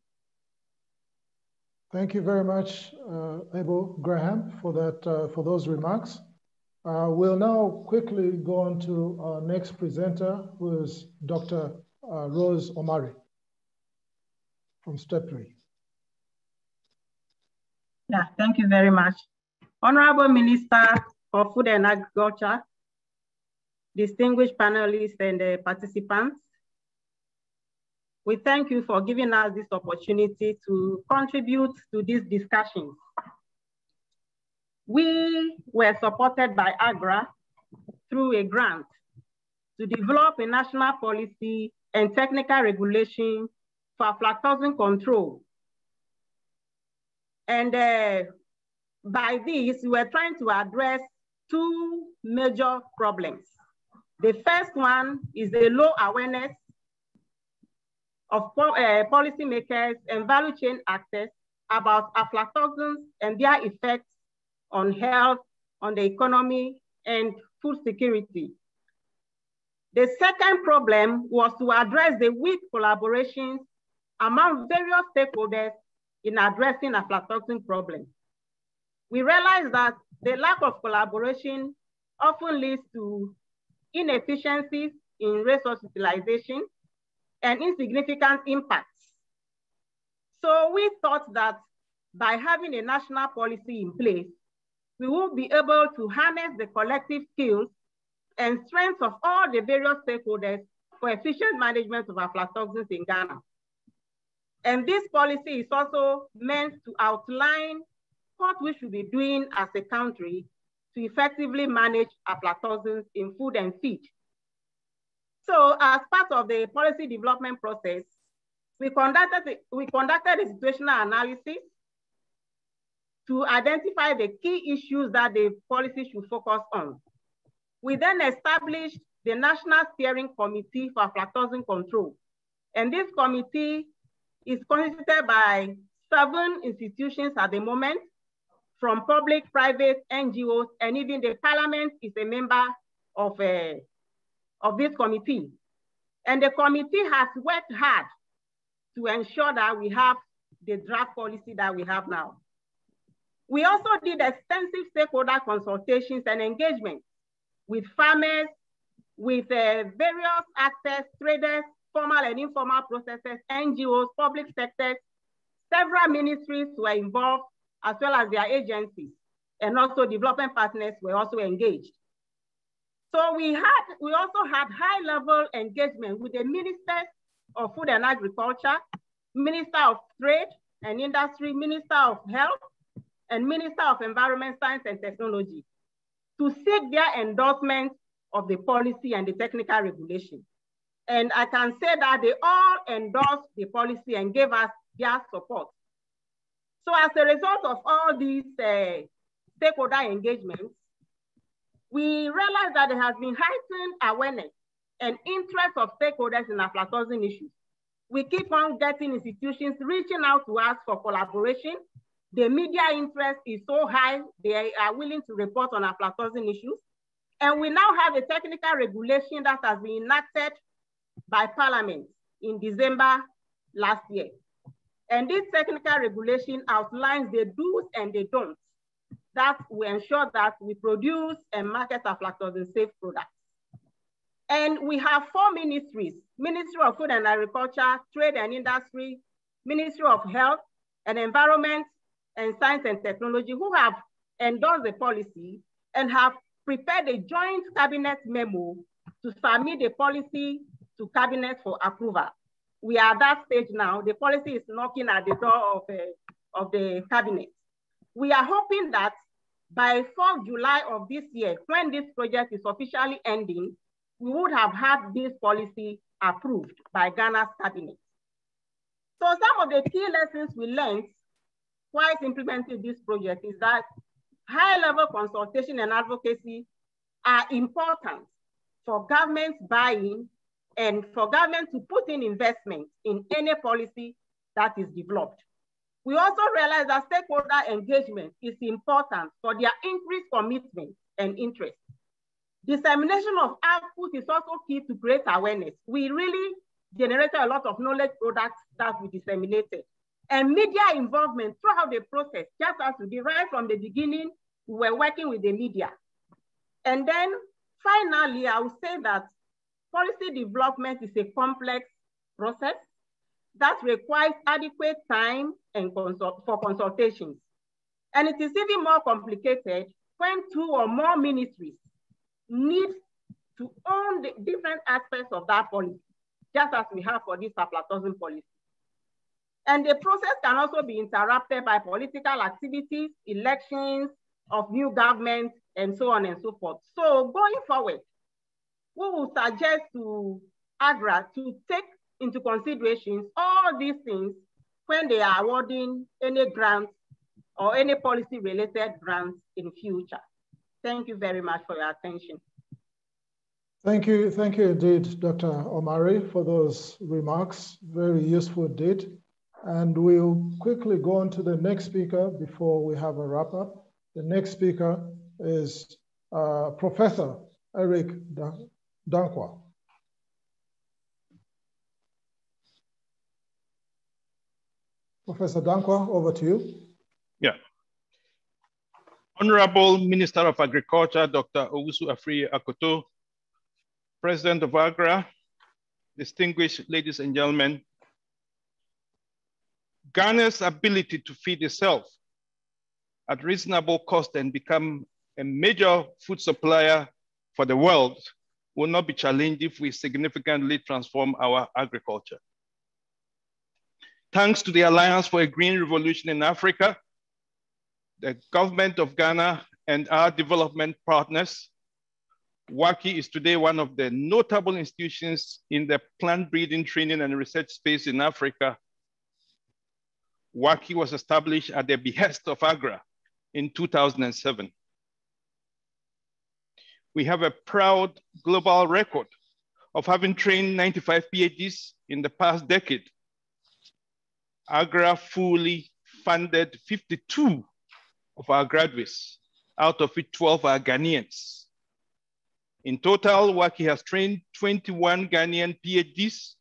Thank you very much, uh, Abel Graham, for that uh, for those remarks. Uh, we'll now quickly go on to our next presenter, who is Dr. Uh, Rose Omari from STEPRI. Yeah, thank you very much. Honorable Minister for Food and Agriculture, distinguished panelists and uh, participants, we thank you for giving us this opportunity to contribute to these discussions. We were supported by AGRA through a grant to develop a national policy and technical regulation for aflatoxin control. And uh, by this, we were trying to address two major problems. The first one is the low awareness of uh, policymakers and value chain actors about aflatoxins and their effects on health, on the economy, and food security. The second problem was to address the weak collaborations among various stakeholders in addressing aflatoxin problem. We realized that the lack of collaboration often leads to inefficiencies in resource utilization and insignificant impacts. So we thought that by having a national policy in place, we will be able to harness the collective skills and strengths of all the various stakeholders for efficient management of aflatoxins in Ghana. And this policy is also meant to outline what we should be doing as a country to effectively manage aflatoxins in food and feed. So as part of the policy development process, we conducted, we conducted a situational analysis to identify the key issues that the policy should focus on. We then established the National Steering Committee for Aflatoxin Control. And this committee is constituted by seven institutions at the moment, from public, private, NGOs, and even the parliament is a member of, uh, of this committee. And the committee has worked hard to ensure that we have the draft policy that we have now. We also did extensive stakeholder consultations and engagement with farmers, with uh, various actors, traders, formal and informal processes, NGOs, public sectors, several ministries were involved, as well as their agencies, and also development partners were also engaged. So we had, we also had high level engagement with the ministers of Food and Agriculture, Minister of Trade and Industry, Minister of Health, and Minister of Environment, Science and Technology to seek their endorsement of the policy and the technical regulation. And I can say that they all endorsed the policy and gave us their support. So as a result of all these uh, stakeholder engagements, we realized that there has been heightened awareness and interest of stakeholders in aflatoxin issues. We keep on getting institutions reaching out to us for collaboration. The media interest is so high, they are willing to report on aflatoxin issues. And we now have a technical regulation that has been enacted by Parliament in December last year. And this technical regulation outlines the do's and the don'ts that will ensure that we produce and market aflatoxin safe products. And we have four ministries, Ministry of Food and Agriculture, Trade and Industry, Ministry of Health and Environment, and Science and Technology, who have endorsed the policy and have prepared a joint cabinet memo to submit the policy to cabinet for approval. We are at that stage now. The policy is knocking at the door of, uh, of the cabinet. We are hoping that by 4th July of this year, when this project is officially ending, we would have had this policy approved by Ghana's cabinet. So some of the key lessons we learned while implementing this project is that high level consultation and advocacy are important for government's buy-in and for government to put in investment in any policy that is developed. We also realize that stakeholder engagement is important for their increased commitment and interest. Dissemination of output is also key to create awareness. We really generated a lot of knowledge products that we disseminated. And media involvement throughout the process, just as we did right from the beginning, we were working with the media. And then finally, I would say that policy development is a complex process that requires adequate time and consult for consultations. And it is even more complicated when two or more ministries need to own the different aspects of that policy, just as we have for this aflatoxin policy. And the process can also be interrupted by political activities, elections of new government, and so on and so forth. So going forward, we will suggest to AGRA to take into consideration all these things when they are awarding any grants or any policy related grants in future. Thank you very much for your attention. Thank you, thank you indeed, Dr. Omari, for those remarks. Very useful indeed. And we'll quickly go on to the next speaker before we have a wrap up. The next speaker is uh, Professor Eric Danquah. Professor Danquah, over to you. Yeah. Honorable Minister of Agriculture, Dr. Owusu Afriyie Akoto, President of AGRA, distinguished ladies and gentlemen, Ghana's ability to feed itself at reasonable cost and become a major food supplier for the world will not be challenged if we significantly transform our agriculture. Thanks to the Alliance for a Green Revolution in Africa, the government of Ghana and our development partners, WACCI is today one of the notable institutions in the plant breeding training and research space in Africa. WACCI was established at the behest of AGRA in 2007. We have a proud global record of having trained 95 PhDs in the past decade. AGRA fully funded 52 of our graduates, out of which 12 are Ghanaians. In total, WACCI has trained 21 Ghanaian PhDs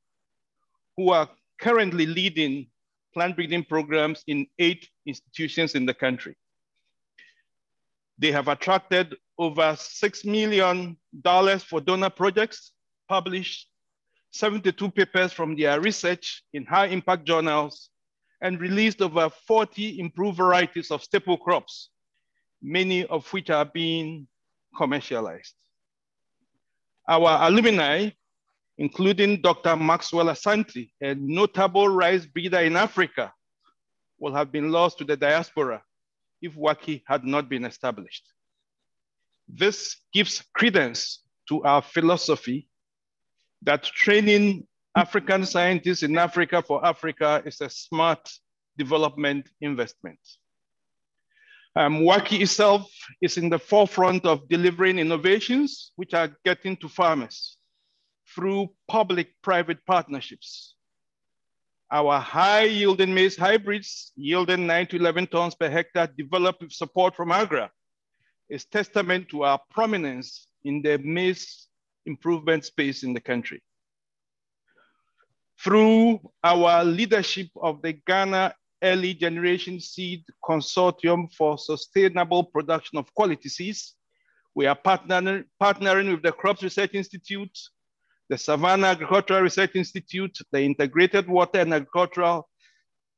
who are currently leading plant breeding programs in eight institutions in the country. They have attracted over $6 million for donor projects, published 72 papers from their research in high impact journals, and released over 40 improved varieties of staple crops, many of which are being commercialized. Our alumni, including Dr. Maxwell Asante, a notable rice breeder in Africa, will have been lost to the diaspora if WACCI had not been established. This gives credence to our philosophy that training African scientists in Africa for Africa is a smart development investment. Um, itself is in the forefront of delivering innovations which are getting to farmers through public-private partnerships. Our high yielding maize hybrids yielding 9 to 11 tons per hectare developed with support from AGRA is testament to our prominence in the maize improvement space in the country. Through our leadership of the Ghana Early Generation Seed Consortium for Sustainable Production of Quality Seeds, we are partnering, partnering with the Crops Research Institute, the Savannah Agricultural Research Institute, the Integrated Water and Agricultural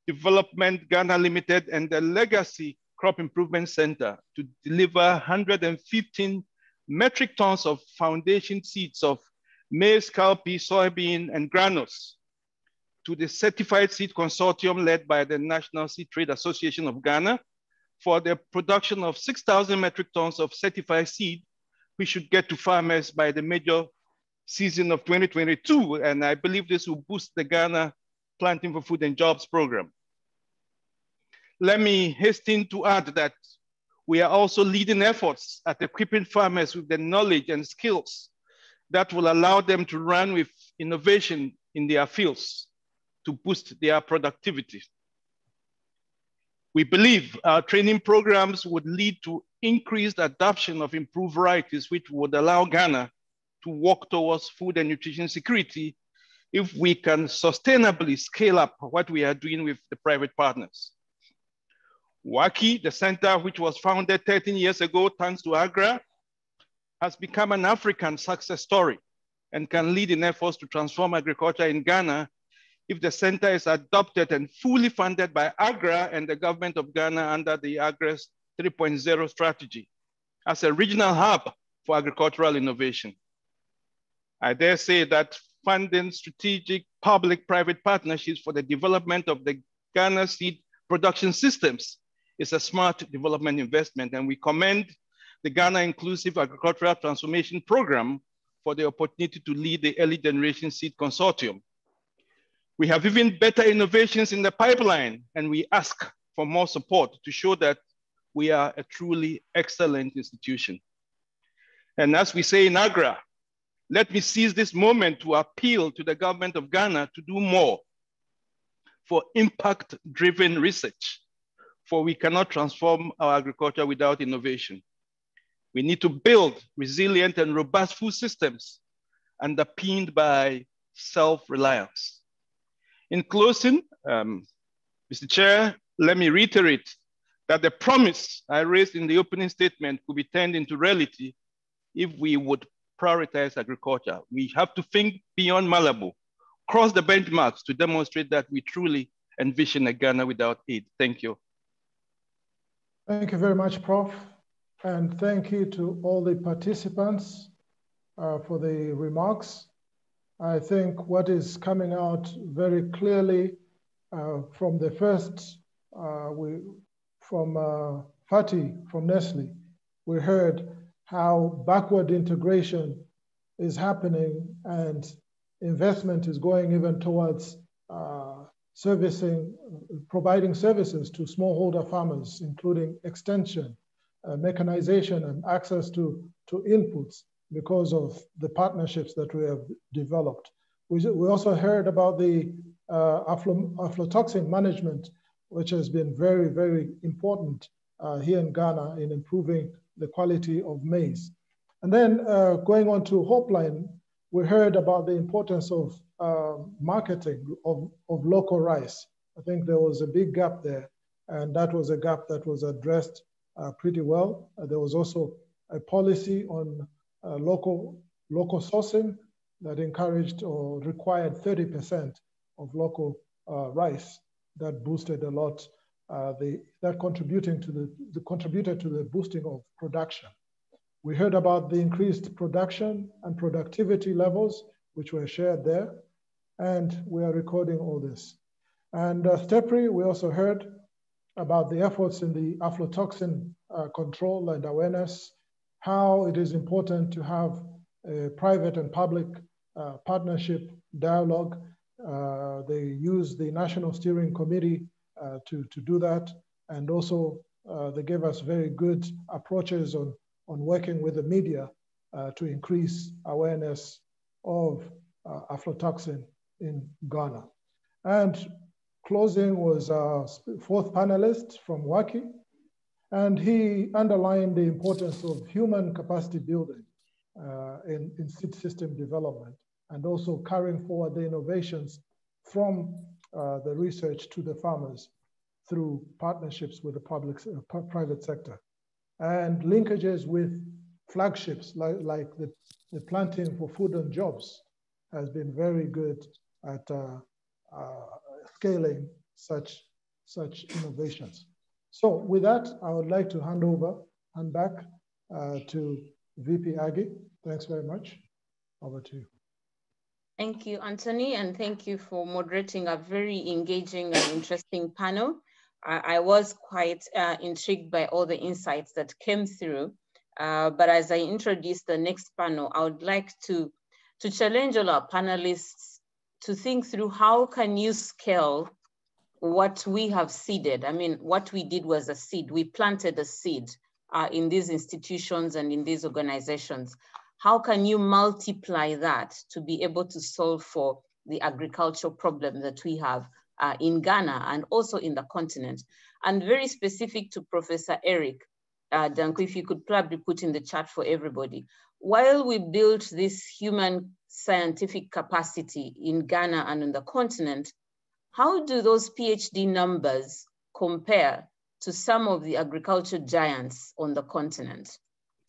Development Ghana Limited, and the Legacy Crop Improvement Center to deliver 115 metric tons of foundation seeds of maize, cowpea, soybean, and granules to the Certified Seed Consortium led by the National Seed Trade Association of Ghana for the production of 6,000 metric tons of certified seed, we should get to farmers by the major season of 2022. And I believe this will boost the Ghana Planting for Food and Jobs program. Let me hasten to add that we are also leading efforts at equipping farmers with the knowledge and skills that will allow them to run with innovation in their fields to boost their productivity. We believe our training programs would lead to increased adoption of improved varieties, which would allow Ghana to work towards food and nutrition security if we can sustainably scale up what we are doing with the private partners. WACCI, the center which was founded 13 years ago thanks to AGRA, has become an African success story and can lead in efforts to transform agriculture in Ghana if the center is adopted and fully funded by AGRA and the government of Ghana under the AGRA's 3.0 strategy as a regional hub for agricultural innovation. I dare say that funding strategic public-private partnerships for the development of the Ghana seed production systems is a smart development investment, and we commend the Ghana Inclusive Agricultural Transformation Program for the opportunity to lead the Early Generation Seed Consortium. We have even better innovations in the pipeline, and we ask for more support to show that we are a truly excellent institution. And as we say in Agra, let me seize this moment to appeal to the government of Ghana to do more for impact-driven research, for we cannot transform our agriculture without innovation. We need to build resilient and robust food systems underpinned by self-reliance. In closing, um, Mr. Chair, let me reiterate that the promise I raised in the opening statement could be turned into reality if we would prioritize agriculture. We have to think beyond Malabo, cross the benchmarks to demonstrate that we truly envision a Ghana without aid. Thank you. Thank you very much, Prof. And thank you to all the participants uh, for the remarks. I think what is coming out very clearly uh, from the first, uh, we, from uh, Fatih from Nestle, we heard how backward integration is happening and investment is going even towards uh, servicing, providing services to smallholder farmers, including extension, uh, mechanization, and access to, to inputs because of the partnerships that we have developed. We, we also heard about the uh, aflatoxin management, which has been very, very important uh, here in Ghana in improving the quality of maize. And then uh, going on to Hopeline, we heard about the importance of uh, marketing of, of local rice. I think there was a big gap there, and that was a gap that was addressed uh, pretty well. Uh, there was also a policy on uh, local, local sourcing that encouraged or required 30% of local uh, rice that boosted a lot uh, the, that contributing to the, the contributed to the boosting of production. We heard about the increased production and productivity levels, which were shared there, and we are recording all this. And uh, STEPRI, we also heard about the efforts in the aflatoxin uh, control and awareness, how it is important to have a private and public uh, partnership dialogue. Uh, they use the National Steering Committee to, to do that. And also uh, they gave us very good approaches on, on working with the media uh, to increase awareness of aflatoxin in Ghana. And closing was our fourth panelist from WACCI, and he underlined the importance of human capacity building uh, in, in seed system development and also carrying forward the innovations from uh, the research to the farmers through partnerships with the public, uh, private sector and linkages with flagships like, like the, the planting for food and jobs has been very good at uh, uh, scaling such, such innovations. So with that, I would like to hand over, hand back uh, to VP Aggie. Thanks very much. Over to you. Thank you, Anthony, and thank you for moderating a very engaging and interesting panel. I, I was quite uh, intrigued by all the insights that came through. Uh, but as I introduce the next panel, I would like to, to challenge all our panelists to think through how can you scale what we have seeded. I mean, what we did was a seed. We planted a seed uh, in these institutions and in these organizations how can you multiply that to be able to solve for the agricultural problem that we have uh, in Ghana and also in the continent? And very specific to Professor Eric, uh, Danquah, if you could probably put in the chat for everybody. While we built this human scientific capacity in Ghana and on the continent, how do those PhD numbers compare to some of the agriculture giants on the continent?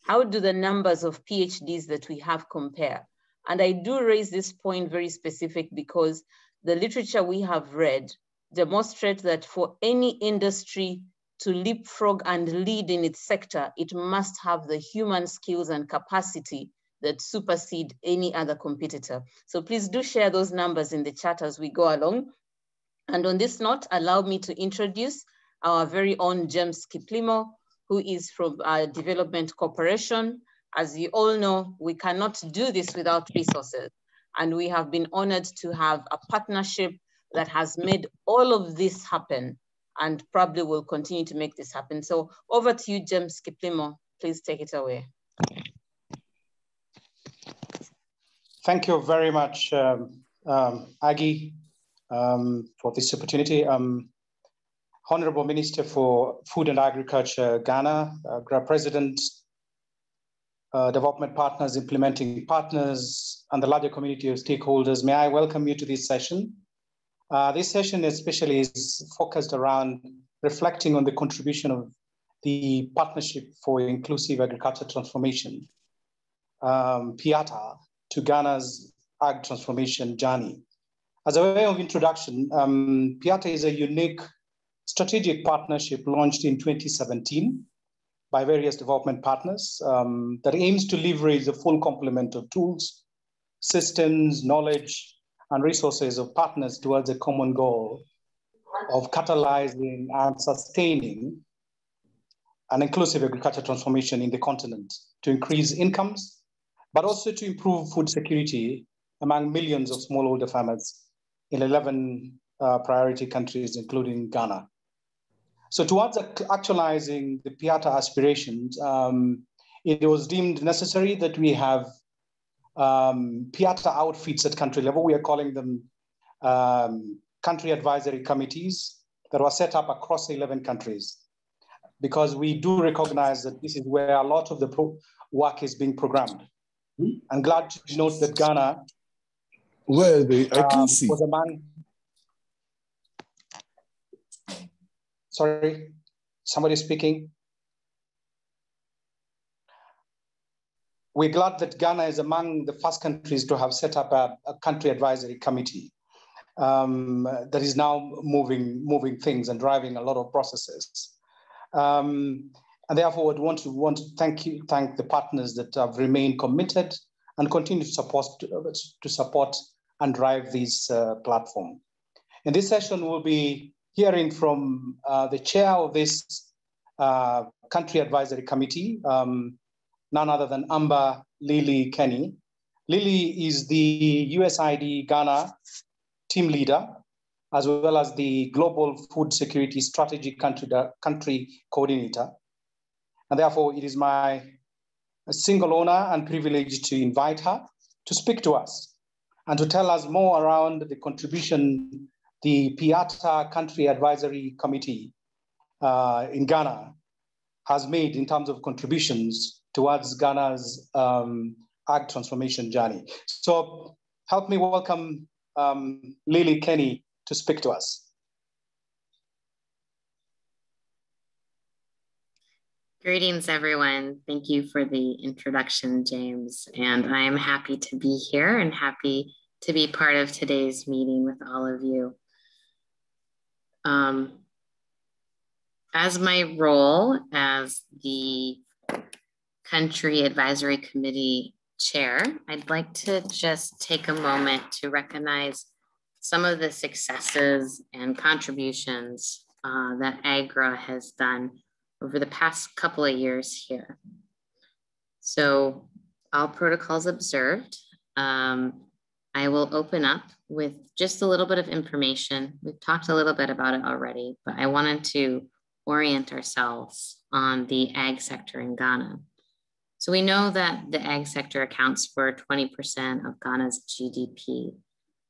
How do the numbers of PhDs that we have compare? And I do raise this point very specific because the literature we have read demonstrates that for any industry to leapfrog and lead in its sector, it must have the human skills and capacity that supersede any other competitor. So please do share those numbers in the chat as we go along. And on this note, allow me to introduce our very own James Kiplimo, who is from uh, Development Corporation. As you all know, we cannot do this without resources. And we have been honored to have a partnership that has made all of this happen and probably will continue to make this happen. So over to you, James Kiplimo. Please take it away. Thank you very much, um, um, Aggie, um, for this opportunity. Um, Honorable Minister for Food and Agriculture, Ghana, uh, President, uh, development partners, implementing partners, and the larger community of stakeholders, may I welcome you to this session. Uh, this session especially is focused around reflecting on the contribution of the Partnership for Inclusive Agriculture Transformation, um, PIATA, to Ghana's ag transformation journey. As a way of introduction, um, PIATA is a unique strategic partnership launched in 2017 by various development partners um, that aims to leverage the full complement of tools, systems, knowledge, and resources of partners towards a common goal of catalyzing and sustaining an inclusive agriculture transformation in the continent to increase incomes, but also to improve food security among millions of smallholder farmers in 11 uh, priority countries, including Ghana. So towards actualizing the PIATA aspirations, um, it was deemed necessary that we have um, PIATA outfits at country level. We are calling them um, country advisory committees that were set up across 11 countries because we do recognize that this is where a lot of the work is being programmed. I'm glad to note that Ghana where the I can um, see was Sorry, somebody speaking. We're glad that Ghana is among the first countries to have set up a, a country advisory committee um, that is now moving, moving things and driving a lot of processes. Um, and therefore, I want to want to thank you, thank the partners that have remained committed and continue to support to, support and drive this uh, platform. In this session, we'll be hearing from uh, the chair of this uh, country advisory committee, um, none other than Amber Lily Kenny. Lily is the USAID Ghana team leader, as well as the Global Food Security Strategy country, country coordinator. And therefore, it is my single honor and privilege to invite her to speak to us and to tell us more around the contribution the PIATA Country Advisory Committee uh, in Ghana has made in terms of contributions towards Ghana's um, ag transformation journey. So help me welcome um, Lily Kenny to speak to us. Greetings, everyone. Thank you for the introduction, James. And I'm happy to be here and happy to be part of today's meeting with all of you. Um, as my role as the Country Advisory Committee Chair, I'd like to just take a moment to recognize some of the successes and contributions uh, that AGRA has done over the past couple of years here. So all protocols observed. Um, I will open up with just a little bit of information. We've talked a little bit about it already, but I wanted to orient ourselves on the ag sector in Ghana. So we know that the ag sector accounts for 20% of Ghana's GDP,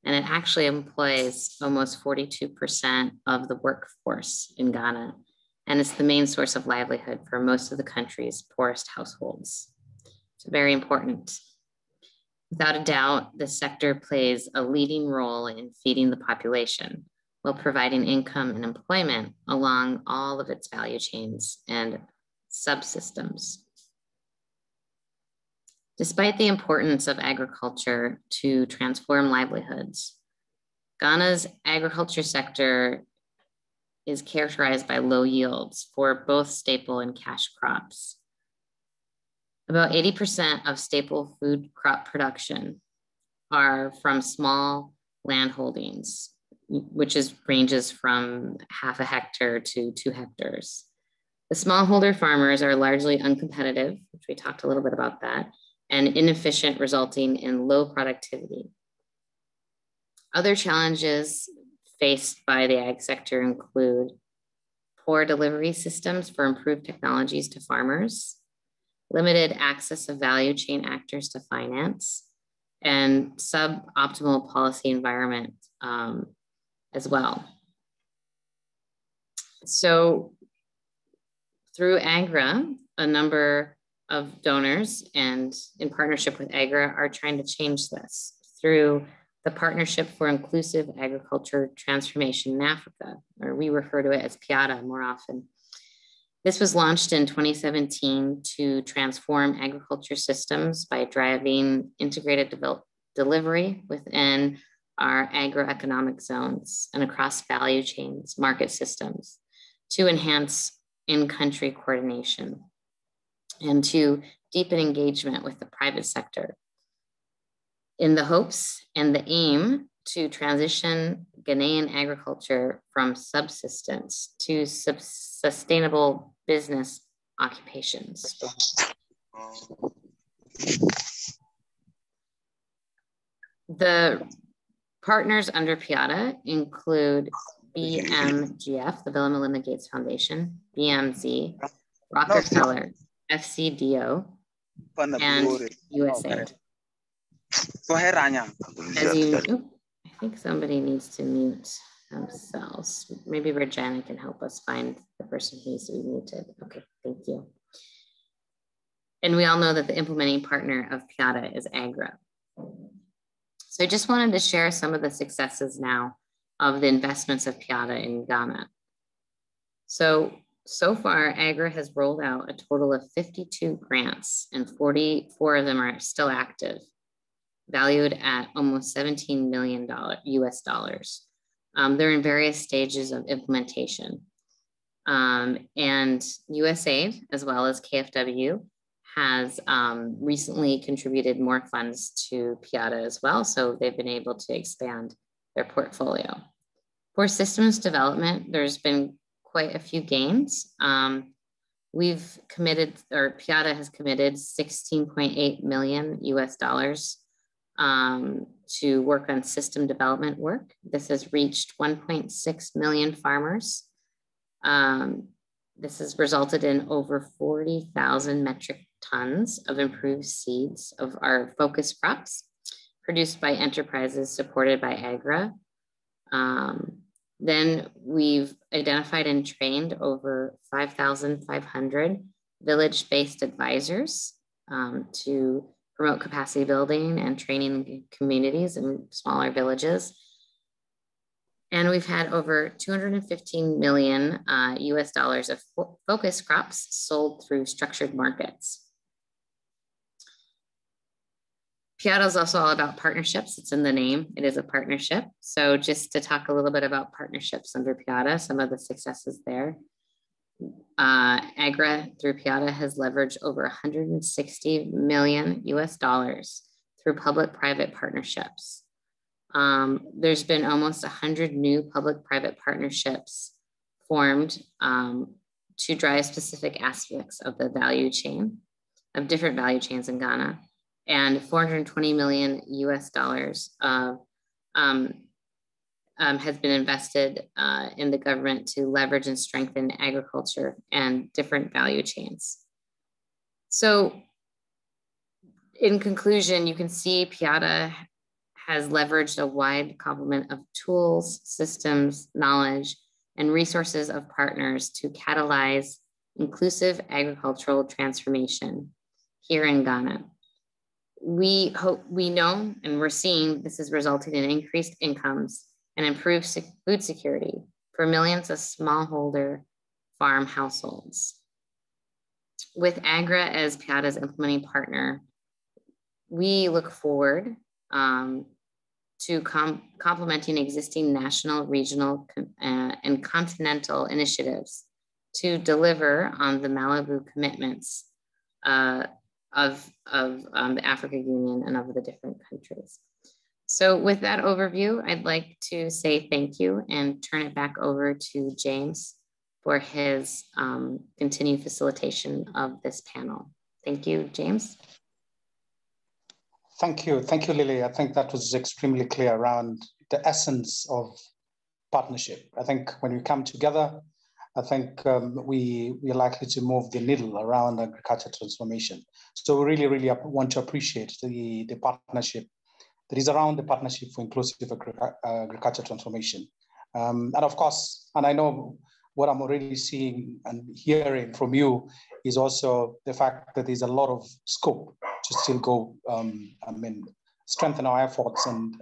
and it actually employs almost 42% of the workforce in Ghana. And it's the main source of livelihood for most of the country's poorest households. It's very important. Without a doubt, the sector plays a leading role in feeding the population while providing income and employment along all of its value chains and subsystems. Despite the importance of agriculture to transform livelihoods, Ghana's agriculture sector is characterized by low yields for both staple and cash crops. About 80% of staple food crop production are from small land holdings, which is ranges from half a hectare to two hectares. The smallholder farmers are largely uncompetitive, which we talked a little bit about that, and inefficient, resulting in low productivity. Other challenges faced by the ag sector include poor delivery systems for improved technologies to farmers, limited access of value chain actors to finance, and suboptimal policy environment um, as well. So through AGRA, a number of donors and in partnership with AGRA are trying to change this through the Partnership for Inclusive Agriculture Transformation in Africa, or we refer to it as PIATA more often. This was launched in 2017 to transform agriculture systems by driving integrated delivery within our agroeconomic zones and across value chains, market systems to enhance in-country coordination and to deepen engagement with the private sector. In the hopes and the aim to transition Ghanaian agriculture from subsistence to sub sustainable business occupations. The partners under PIATA include BMGF, the Bill and Melinda Gates Foundation, BMZ, Rockefeller, FCDO, and USAID. As you, I think somebody needs to mute themselves. Maybe Regina can help us find the person who needs to be muted. Okay, thank you. And we all know that the implementing partner of PIATA is AGRA. So I just wanted to share some of the successes now of the investments of PIATA in Ghana. So, so far, AGRA has rolled out a total of 52 grants and 44 of them are still active valued at almost $17 million US dollars. Um, they're in various stages of implementation. Um, and USAID, as well as KFW, has um, recently contributed more funds to PIATA as well. So they've been able to expand their portfolio. For systems development, there's been quite a few gains. Um, we've committed, or PIATA has committed 16.8 million US dollars um, to work on system development work. This has reached 1.6 million farmers. Um, this has resulted in over 40,000 metric tons of improved seeds of our focus crops produced by enterprises supported by AGRA. Um, then we've identified and trained over 5,500 village-based advisors um, to promote capacity building and training communities in smaller villages. And we've had over 215 million uh, US dollars of fo focus crops sold through structured markets. PIATA is also all about partnerships. It's in the name, it is a partnership. So just to talk a little bit about partnerships under PIATA, some of the successes there. Uh, AGRA through PIATA has leveraged over 160 million US dollars through public-private partnerships. Um, there's been almost 100 new public-private partnerships formed um, to drive specific aspects of the value chain, of different value chains in Ghana, and 420 million US dollars of um, um, has been invested uh, in the government to leverage and strengthen agriculture and different value chains. So in conclusion, you can see PIATA has leveraged a wide complement of tools, systems, knowledge, and resources of partners to catalyze inclusive agricultural transformation here in Ghana. We hope we know and we're seeing this is resulting in increased incomes and improve food security for millions of smallholder farm households. With AGRA as PIATA's implementing partner, we look forward um, to com complementing existing national, regional, uh, and continental initiatives to deliver on the Malabo commitments uh, of, of um, the Africa Union and of the different countries. So with that overview, I'd like to say thank you and turn it back over to James for his um, continued facilitation of this panel. Thank you, James. Thank you. Thank you, Lily. I think that was extremely clear around the essence of partnership. I think when we come together, I think um, we, we are likely to move the needle around agriculture transformation. So we really, really want to appreciate the, the partnership that is around the Partnership for Inclusive Agriculture Transformation. Um, and of course, and I know what I'm already seeing and hearing from you is also the fact that there's a lot of scope to still go, um, I mean, strengthen our efforts and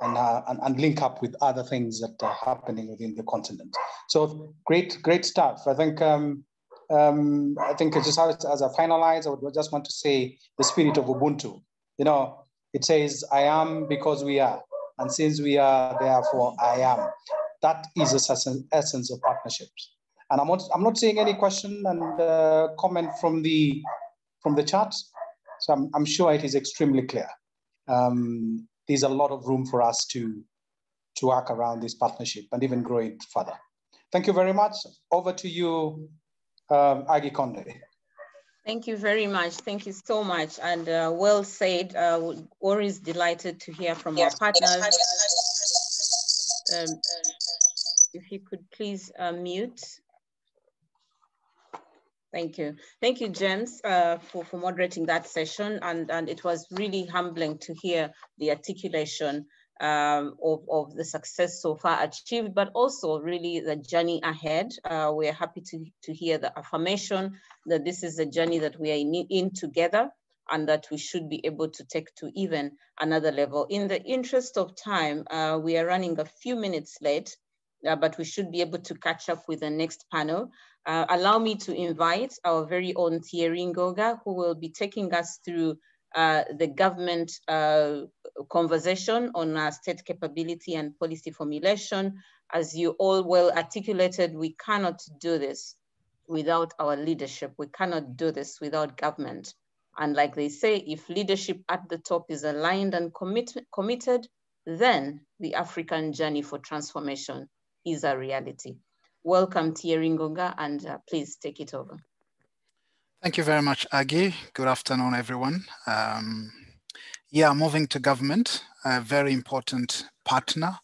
and, uh, and, and link up with other things that are happening within the continent. So great, great stuff. I think um, um, I think just as, as I finalize, I would just want to say the spirit of Ubuntu. You know, it says, "I am because we are," and since we are, therefore I am. That is the essence of partnerships. And I'm not, I'm not seeing any question and uh, comment from the from the chat, so I'm, I'm sure it is extremely clear. Um, there's a lot of room for us to, to work around this partnership and even grow it further. Thank you very much. Over to you, um, Aggie Konde. Thank you very much. Thank you so much. And uh, well said. Uh, always delighted to hear from yes. our partners. Um, if you could please uh, mute. Thank you. Thank you, James, uh, for, for moderating that session. And, and it was really humbling to hear the articulation um, of, of the success so far achieved, but also really the journey ahead. Uh, we're happy to, to hear the affirmation that this is a journey that we are in, in together and that we should be able to take to even another level. In the interest of time, uh, we are running a few minutes late, uh, but we should be able to catch up with the next panel. Uh, allow me to invite our very own Thierry Ngoga, who will be taking us through uh, the government uh, conversation on uh, state capability and policy formulation. As you all well articulated, we cannot do this without our leadership. We cannot do this without government. And like they say, if leadership at the top is aligned and commit committed, then the African journey for transformation is a reality. Welcome, Thierry Ngoga, and uh, please take it over. Thank you very much, Aggie. Good afternoon, everyone. Um, yeah, moving to government, a very important partner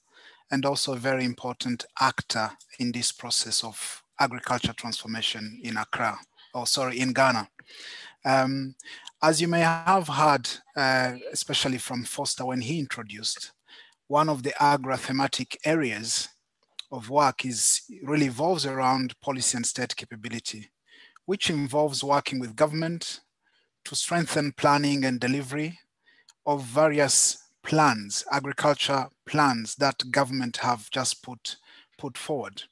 and also a very important actor in this process of agriculture transformation in Accra, or sorry, in Ghana. Um, as you may have heard, uh, especially from Foster when he introduced, one of the agro-thematic areas of work is really evolves around policy and state capability, which involves working with government to strengthen planning and delivery of various plans, agriculture plans that government have just put, put forward.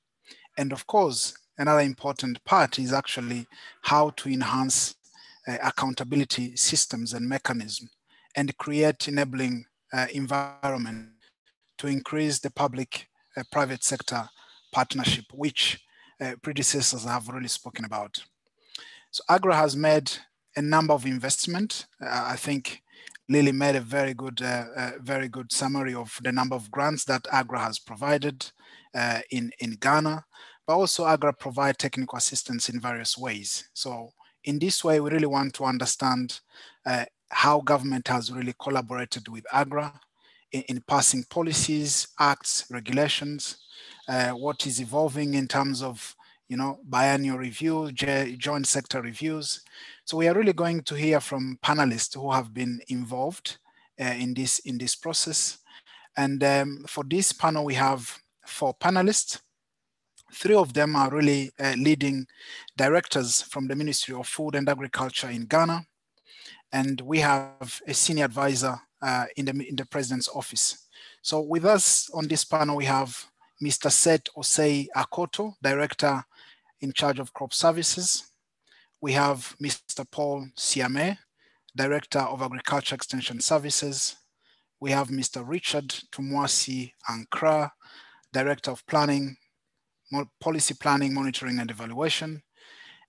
And of course, another important part is actually how to enhance uh, accountability systems and mechanisms and create enabling uh, environment to increase the public uh, private sector partnership, which uh, predecessors have really spoken about. So AGRA has made a number of investment. Uh, I think Lily made a very good, uh, very good summary of the number of grants that AGRA has provided uh, in, in Ghana, but also AGRA provide technical assistance in various ways. So in this way, we really want to understand uh, how government has really collaborated with AGRA in, in passing policies, acts, regulations, uh, what is evolving in terms of you know, biannual review, joint sector reviews. So we are really going to hear from panelists who have been involved uh, in this in this process. And um, for this panel, we have four panelists. Three of them are really uh, leading directors from the Ministry of Food and Agriculture in Ghana. And we have a senior advisor uh, in, the, in the president's office. So with us on this panel, we have Mr. Seth Osei Akoto, director in charge of crop services. We have Mr. Paul Siame, director of agriculture extension services. We have Mr. Richard Twumasi Ankra, director of planning, policy planning, monitoring and evaluation.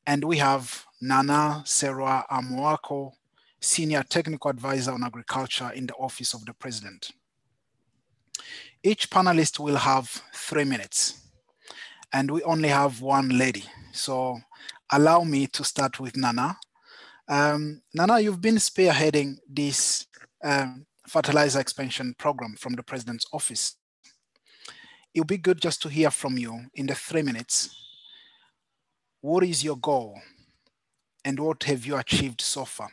And we have Nana Serwa Amoako, Senior Technical Advisor on Agriculture in the Office of the President. Each panelist will have three minutes and we only have one lady. So allow me to start with Nana. Um, Nana, you've been spearheading this um, fertilizer expansion program from the President's office. It would be good just to hear from you in the three minutes. What is your goal and what have you achieved so far?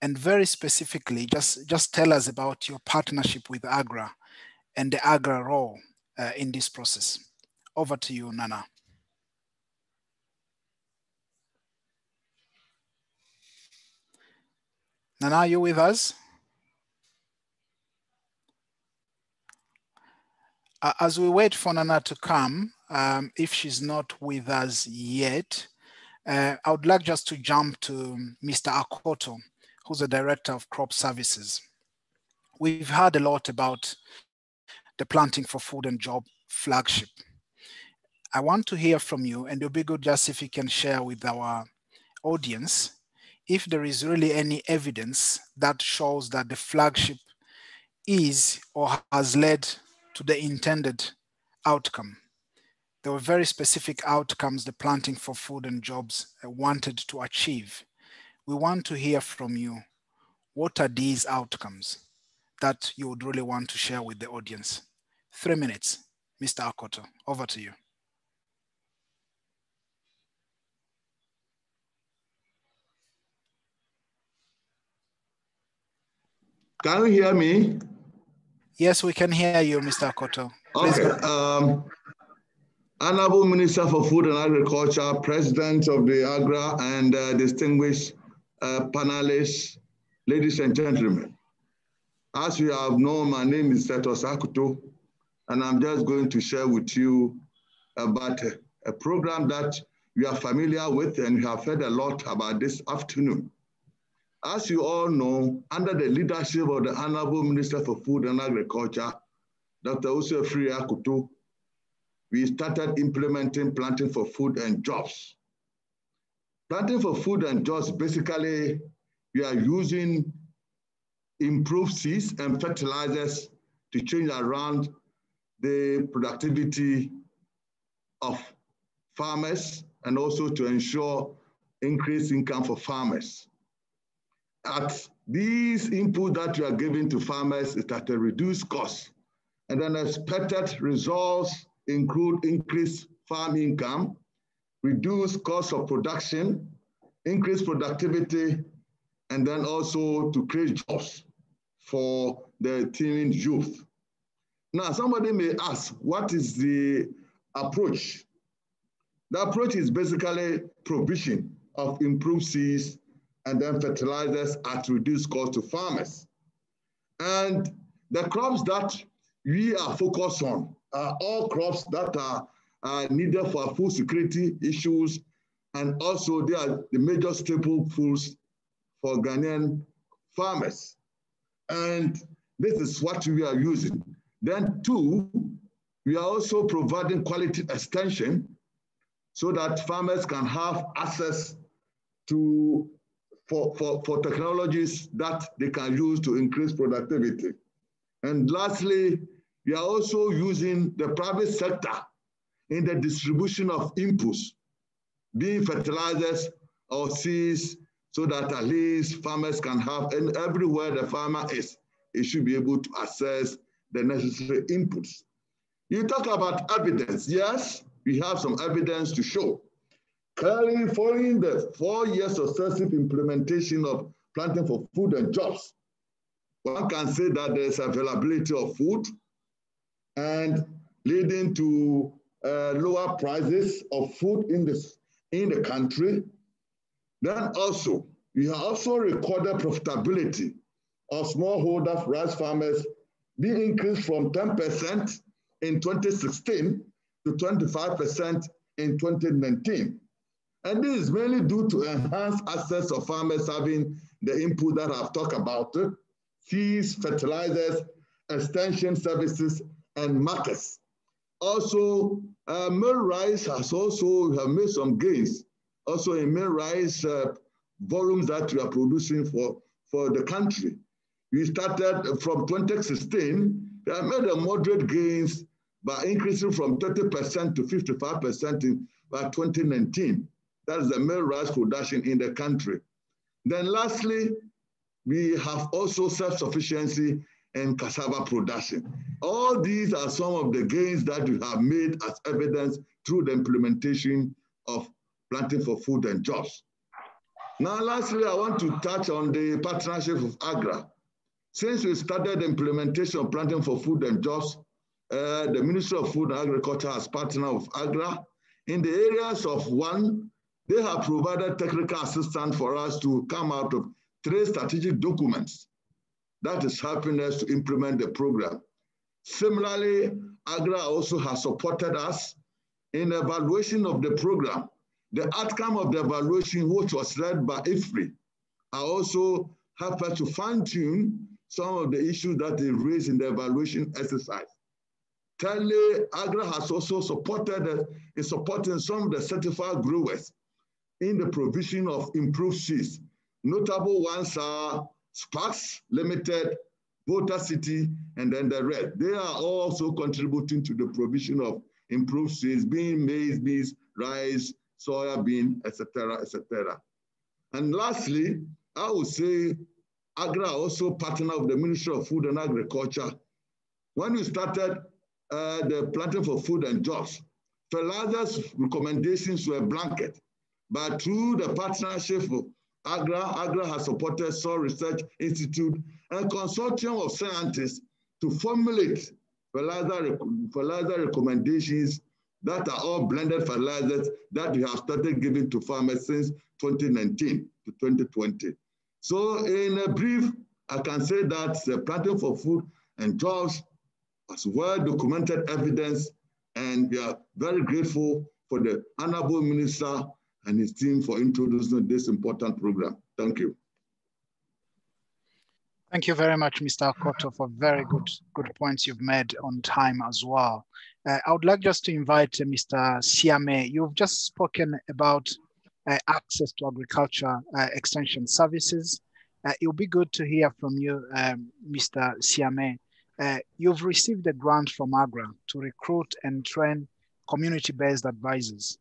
And very specifically, just, just tell us about your partnership with AGRA and the AGRA role uh, in this process. Over to you, Nana. Nana, are you with us? Uh, as we wait for Nana to come, um, if she's not with us yet, uh, I would like just to jump to Mr. Akoto, who's the Director of Crop Services. We've heard a lot about the Planting for Food and Job flagship. I want to hear from you, and it'll be good just if you can share with our audience if there is really any evidence that shows that the flagship is or has led to the intended outcome. There were very specific outcomes the Planting for Food and Jobs uh, wanted to achieve. We want to hear from you. What are these outcomes that you would really want to share with the audience? Three minutes. Mr. Akoto, over to you. Can you hear me? Yes, we can hear you, Mr. Koto. Please okay. Um, Honorable Minister for Food and Agriculture, President of the AGRA, and uh, distinguished uh, panelists, ladies and gentlemen. As you have known, my name is Setos Akoto, and I'm just going to share with you about a, a program that you are familiar with and you have heard a lot about this afternoon. As you all know, under the leadership of the Honorable Minister for Food and Agriculture, Dr. Afriyie Akoto, we started implementing planting for food and jobs. Planting for food and jobs, basically, we are using improved seeds and fertilizers to change around the productivity of farmers and also to ensure increased income for farmers at these input that you are giving to farmers is at a reduced cost. And then expected results include increased farm income, reduced cost of production, increased productivity, and then also to create jobs for the teeming youth. Now, somebody may ask, what is the approach? The approach is basically provision of improved seeds and then fertilizers at reduced cost to farmers. And the crops that we are focused on are all crops that are, are needed for food security issues, and also they are the major staple foods for Ghanaian farmers. And this is what we are using. Then two, we are also providing quality extension so that farmers can have access to for, for, for technologies that they can use to increase productivity. And lastly, we are also using the private sector in the distribution of inputs, being fertilizers or seeds, so that at least farmers can have, and everywhere the farmer is, he should be able to access the necessary inputs. You talk about evidence. Yes, we have some evidence to show. Clearly, following the four years successive implementation of planting for food and jobs, one can say that there's availability of food and leading to uh, lower prices of food in, this, in the country. Then also, we have also recorded profitability of smallholder rice farmers being increased from 10% in 2016 to 25% in 2019. And this is mainly due to enhanced access of farmers having the input that I've talked about, seeds, fertilizers, extension services, and markets. Also, uh, mill rice has also have made some gains. Also in mill rice uh, volumes that we are producing for, for the country. We started from 2016, we have made a moderate gains by increasing from 30% to 55% in by 2019. That's the mill rice production in the country. Then lastly, we have also self-sufficiency and cassava production. All these are some of the gains that we have made as evidence through the implementation of planting for food and jobs. Now, lastly, I want to touch on the partnership of AGRA. Since we started the implementation of planting for food and jobs, uh, the Ministry of Food and Agriculture has partnered with AGRA. In the areas of one, they have provided technical assistance for us to come out of three strategic documents that is helping us to implement the program. Similarly, AGRA also has supported us in evaluation of the program. The outcome of the evaluation, which was led by IFPRI, are also help us to fine-tune some of the issues that they raised in the evaluation exercise. Thirdly, AGRA has also supported uh, is supporting some of the certified growers in the provision of improved seeds. Notable ones are Sparks Limited, Volta City, and then the Red. They are also contributing to the provision of improved seeds, being maize, beans, rice, soya bean, etc., etc. And lastly, I would say AGRA also partner of the Ministry of Food and Agriculture. When we started uh, the planting for food and jobs, fertilizers recommendations were blanket, but through the partnership of AGRA, AGRA has supported Soil Research Institute and consortium of scientists to formulate fertilizer, fertilizer recommendations that are all blended fertilizers that we have started giving to farmers since 2019 to 2020. So in a brief, I can say that the planting for food and jobs has well-documented evidence, and we are very grateful for the Honorable Minister and his team for introducing this important program. Thank you. Thank you very much, Mr. Akoto, for very good, good points you've made on time as well. Uh, I would like just to invite uh, Mr. Siame. You've just spoken about uh, access to agriculture uh, extension services. Uh, it would be good to hear from you, um, Mr. Siame. Uh, you've received a grant from AGRA to recruit and train community-based advisors.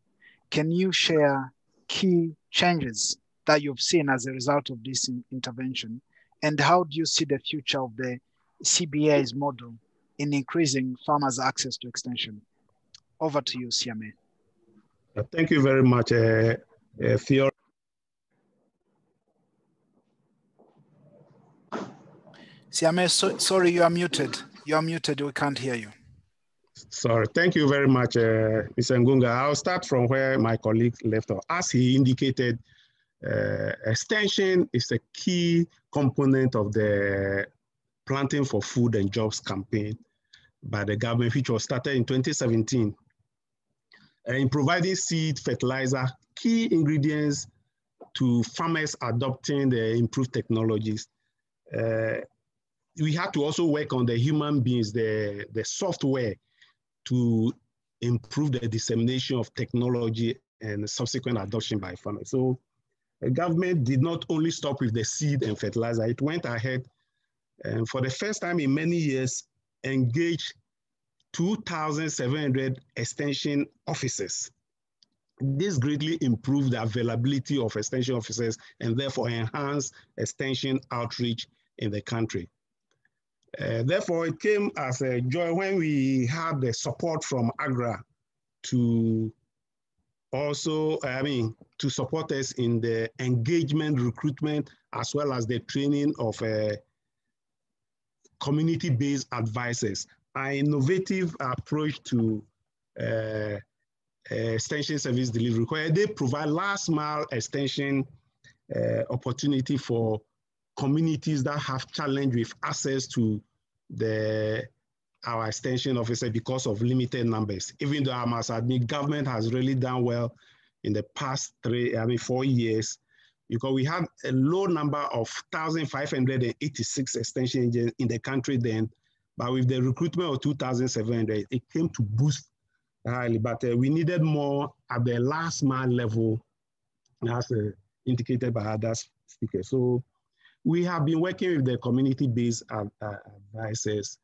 Can you share key changes that you've seen as a result of this in intervention? And how do you see the future of the CBA's model in increasing farmers' access to extension? Over to you, Siame. Thank you very much, uh, uh, Theo. Siame, so, sorry, you are muted. You are muted, we can't hear you. Sorry, thank you very much, uh, Mr. Ngunga. I'll start from where my colleague left off. As he indicated, uh, extension is a key component of the Planting for Food and Jobs campaign by the government, which was started in 2017. Uh, in providing seed, fertilizer, key ingredients to farmers adopting the improved technologies. Uh, we had to also work on the human beings, the, the software to improve the dissemination of technology and subsequent adoption by farmers. So the government did not only stop with the seed and fertilizer, it went ahead and for the first time in many years, engaged 2,700 extension officers. This greatly improved the availability of extension officers and therefore enhanced extension outreach in the country. Uh, therefore, it came as a joy when we had the support from AGRA to also, I mean, to support us in the engagement, recruitment, as well as the training of uh, community-based advisors. An innovative approach to uh, extension service delivery where they provide last mile extension opportunity for communities that have challenge with access to the our extension officer because of limited numbers. Even though I must admit, government has really done well in the past three, I mean, four years, because we had a low number of 1,586 extension in the country then, but with the recruitment of 2,700, it came to boost highly, but uh, we needed more at the last mile level, as uh, indicated by other speakers. So we have been working with the community-based advisors.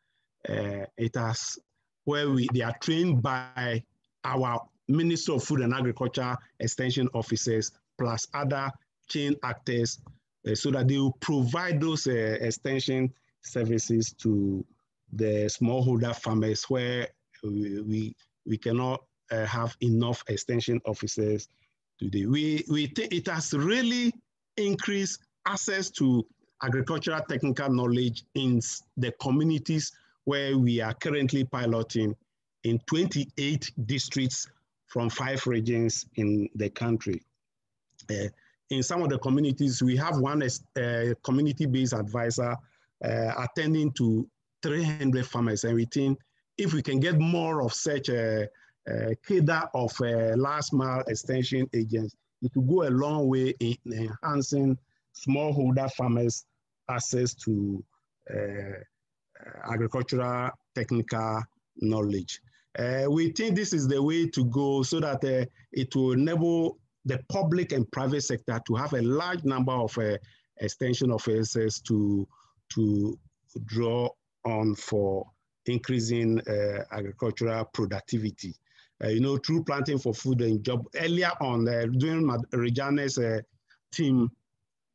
Uh, it has where we they are trained by our Minister of Food and Agriculture extension officers plus other chain actors uh, so that they will provide those uh, extension services to the smallholder farmers where we, we, we cannot uh, have enough extension officers today. We, we think it has really increased access to agricultural technical knowledge in the communities where we are currently piloting in 28 districts from five regions in the country. Uh, in some of the communities, we have one uh, community-based advisor uh, attending to 300 farmers, and we think if we can get more of such a, a cadre of last mile extension agents, it will go a long way in enhancing smallholder farmers' access to uh, agricultural technical knowledge. Uh, we think this is the way to go so that uh, it will enable the public and private sector to have a large number of uh, extension officers to, to draw on for increasing uh, agricultural productivity. Uh, you know, through planting for food and job. Earlier on, during Regina's team,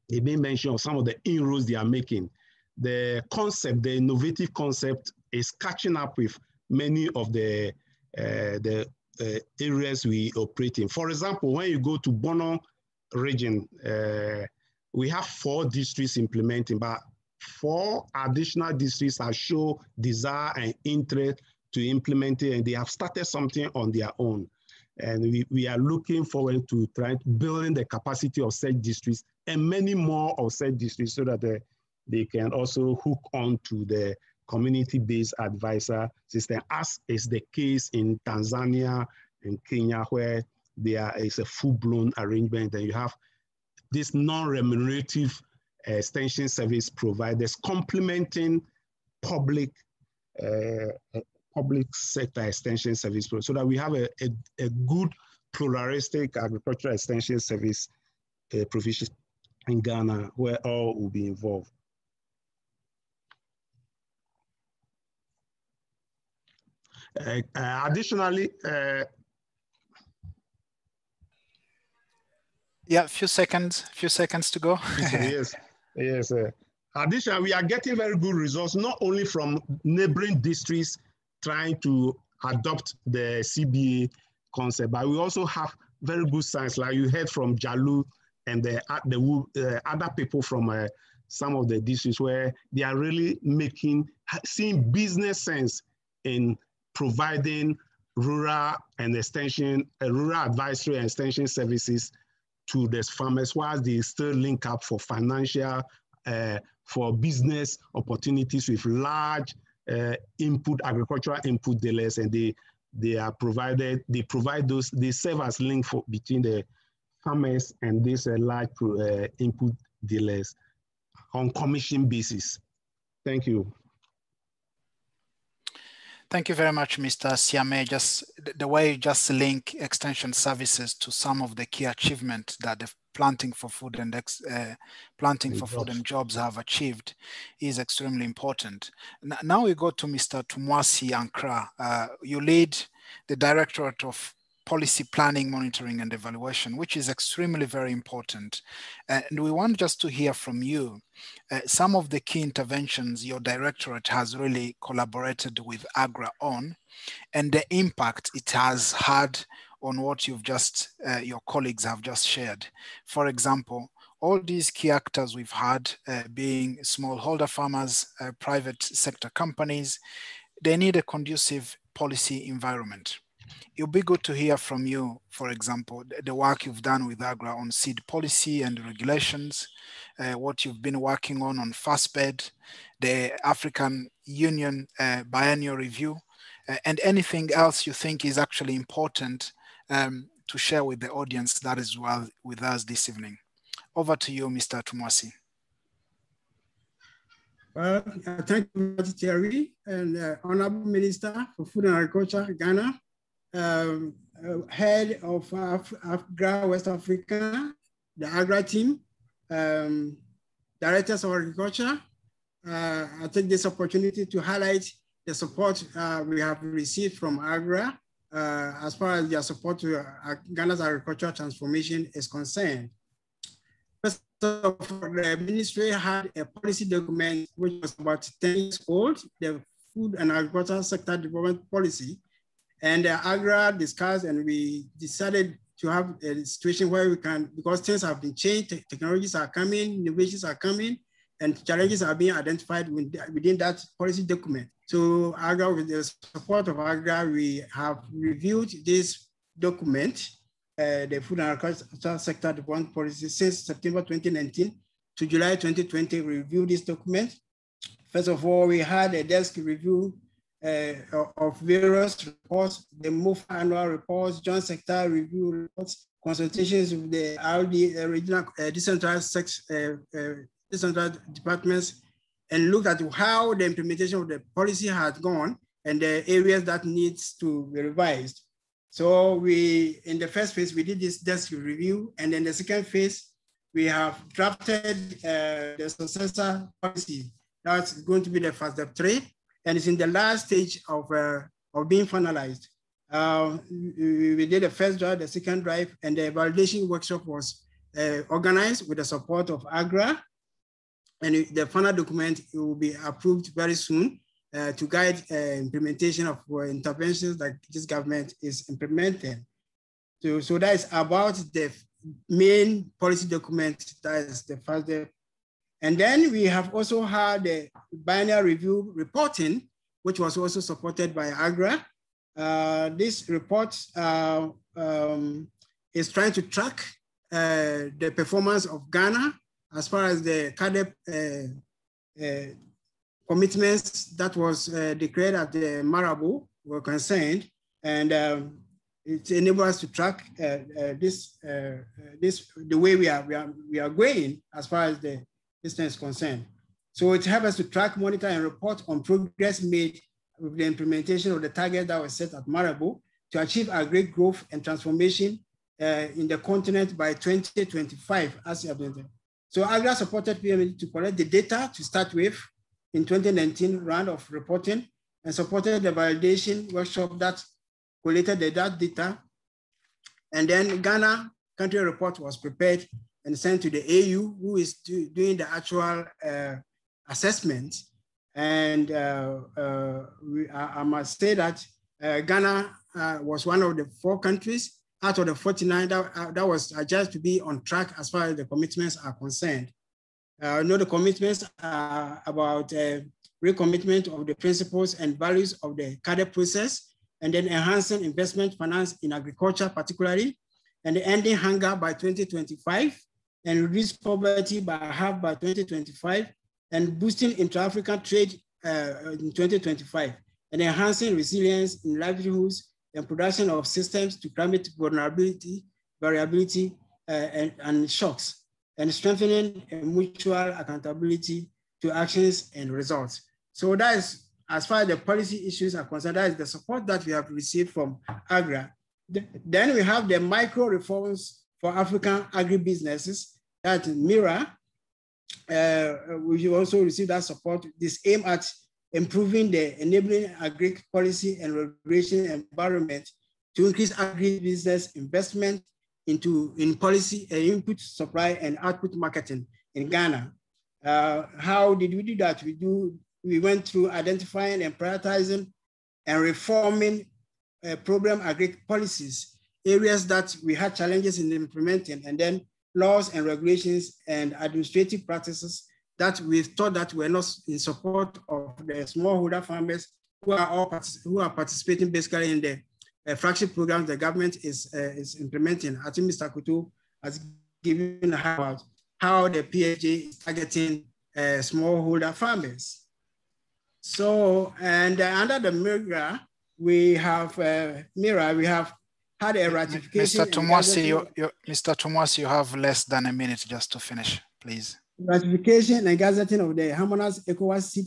they made mention of some of the inroads they are making. The concept, the innovative concept is catching up with many of the, uh, the uh, areas we operate in. For example, when you go to Bono region, uh, we have four districts implementing, but four additional districts have shown desire and interest to implement it, and they have started something on their own. And we, we are looking forward to trying to building the capacity of such districts and many more of such districts so that they, they can also hook on to the community-based advisor system, as is the case in Tanzania and Kenya, where there is a full-blown arrangement and you have this non-remunerative extension service providers complementing public uh, public sector extension service so that we have a, a, a good pluralistic agricultural extension service uh, provision in Ghana where all will be involved. Uh, uh, additionally, uh, yeah, a few seconds, few seconds to go. yes, yes. Uh, additionally, we are getting very good results, not only from neighboring districts trying to adopt the CBA concept, but we also have very good signs, like you heard from Jalu and the, the uh, other people from uh, some of the districts where they are really making, seeing business sense in providing rural and extension, uh, rural advisory and extension services to the farmers while they still link up for financial, uh, for business opportunities with large uh, input, agricultural input dealers, and they they are provided, they provide those, they serve as link for between the farmers and these uh, large uh, input dealers on commission basis. Thank you. Thank you very much, Mr. Siame. Just the way you just link extension services to some of the key achievements that the planting for food and uh, planting for food and jobs have achieved is extremely important. now we go to Mr. Twumasi Ankra. Uh, you lead the Directorate of policy planning, monitoring, and evaluation, which is extremely very important. Uh, and we want just to hear from you uh, some of the key interventions your directorate has really collaborated with AGRA on and the impact it has had on what you've just, uh, your colleagues have just shared. For example, all these key actors we've had uh, being smallholder farmers, uh, private sector companies, they need a conducive policy environment it'll be good to hear from you, for example, the work you've done with AGRA on seed policy and regulations, uh, what you've been working on on FASDEP, the African Union uh, biennial review, uh, and anything else you think is actually important um, to share with the audience that is well with us this evening. Over to you, Mr. Twumasi. Well, uh, thank you, Mr. Thierry and uh, Honorable Minister for Food and Agriculture, Ghana, um, uh, head of Af AGRA West Africa, the AGRA team, um, directors of agriculture. Uh, I take this opportunity to highlight the support uh, we have received from AGRA uh, as far as their support to uh, Ghana's agricultural transformation is concerned. First of all, the ministry had a policy document which was about 10 years old, the Food and Agricultural Sector Development Policy. And uh, AGRA discussed and we decided to have a situation where we can, because things have been changed, technologies are coming, innovations are coming, and challenges are being identified within that policy document. So AGRA, with the support of AGRA, we have reviewed this document, uh, the Food and Agriculture Sector Development Policy since September 2019 to July 2020, we reviewed this document. First of all, we had a desk review of various reports, the MOF annual reports, joint sector review reports, consultations with the RD uh, regional uh, decentralized sex, uh, uh, decentralized departments, and looked at how the implementation of the policy had gone and the areas that needs to be revised. So we, in the first phase, we did this desk review, and then the second phase, we have drafted uh, the successor policy. That's going to be the first step three, and it's in the last stage of, uh, of being finalized. Uh, we did the first drive, the second drive, and the validation workshop was uh, organized with the support of AGRA. And the final document will be approved very soon uh, to guide uh, implementation of uh, interventions that this government is implementing. So, so that is about the main policy document, that is the first and then we have also had the biennial review reporting, which was also supported by AGRA. Uh, this report uh, um, is trying to track uh, the performance of Ghana as far as the CAADP uh, uh, commitments that was uh, declared at the Malabo were concerned. And um, it enables us to track this, this, the way we are, we, are, we are going as far as the concerned. So it helps us to track, monitor, and report on progress made with the implementation of the target that was set at Malabo to achieve a great growth and transformation uh, in the continent by 2025, as you have been So AGRA supported PMD to collect the data to start with in 2019 round of reporting and supported the validation workshop that collated the data. And then Ghana country report was prepared and sent to the AU, who is do, doing the actual uh, assessment. And uh, uh, we, I, I, must say that uh, Ghana uh, was one of the four countries out of the 49 that, uh, that was adjudged to be on track as far as the commitments are concerned. I know the commitments are about recommitment of the principles and values of the CAADP process, and then enhancing investment finance in agriculture particularly, and ending hunger by 2025, and reduce poverty by half by 2025 and boosting intra-African trade uh, in 2025 and enhancing resilience in livelihoods and production of systems to climate vulnerability, variability, uh, and, and, shocks, and strengthening mutual accountability to actions and results. So that is, as far as the policy issues are concerned, that is the support that we have received from AGRA. Then we have the micro reforms for African agribusinesses that MIRA, uh, we also receive that support. This aim at improving the enabling agri policy and regulation environment to increase agribusiness investment into in policy, uh, input, supply, and output marketing in Ghana. Uh, how did we do that? We do we went through identifying and prioritizing and reforming uh, program agri policies, areas that we had challenges in implementing, and then laws and regulations and administrative practices that we thought that were not in support of the smallholder farmers who are all who are participating basically in the uh, flagship program the government is uh, is implementing. I think Mr. Kutu has given about how the PHA is targeting uh, smallholder farmers. So, and under the MIRA, we have uh, MIRA, we have had a ratification. Mr. Twumasi, you, you, Mr. Twumasi, you have less than a minute just to finish, please. Ratification and gazetting of the harmonized ECOWAS seed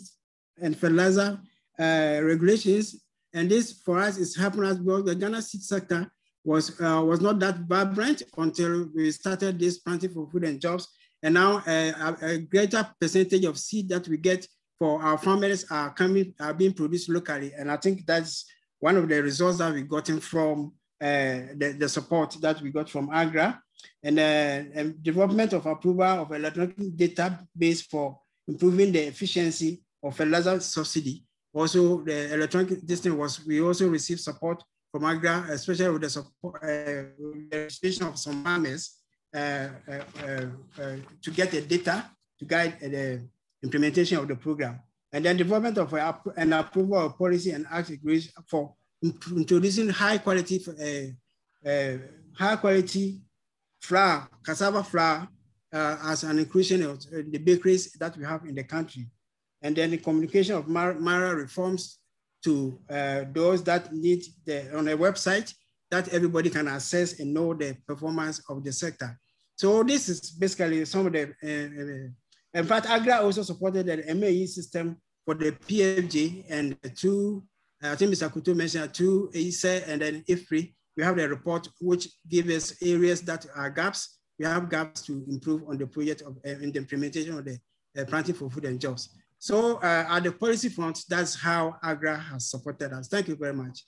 and fertilizer uh, regulations. And this for us is happening because the Ghana seed sector was, uh, was not that vibrant until we started this planting for food and jobs. And now uh, a, a greater percentage of seed that we get for our farmers are coming, are being produced locally. And I think that's one of the results that we've gotten from the, the support that we got from AGRA. and, uh, and development of approval of electronic database for improving the efficiency of a fertilizer subsidy. Also, the electronic distance was, we also received support from AGRA, especially with the support, uh, registration of some farmers uh, uh, uh, to get the data to guide the implementation of the program. And then development of an approval of policy and act for introducing high quality, high quality flour, cassava flour, uh, as an inclusion of the bakeries that we have in the country. And then the communication of MIRA reforms to uh, those that need the, on a website that everybody can access and know the performance of the sector. So this is basically some of the, uh, uh in fact, AGRA also supported the M&E system for the PFJ and the two, I think Mr. Kutu mentioned two ASA and then IFPRI. We have the report which gives us areas that are gaps. We have gaps to improve on the project of uh, in the implementation of the uh, planting for food and jobs. So uh, at the policy front, that's how AGRA has supported us. Thank you very much.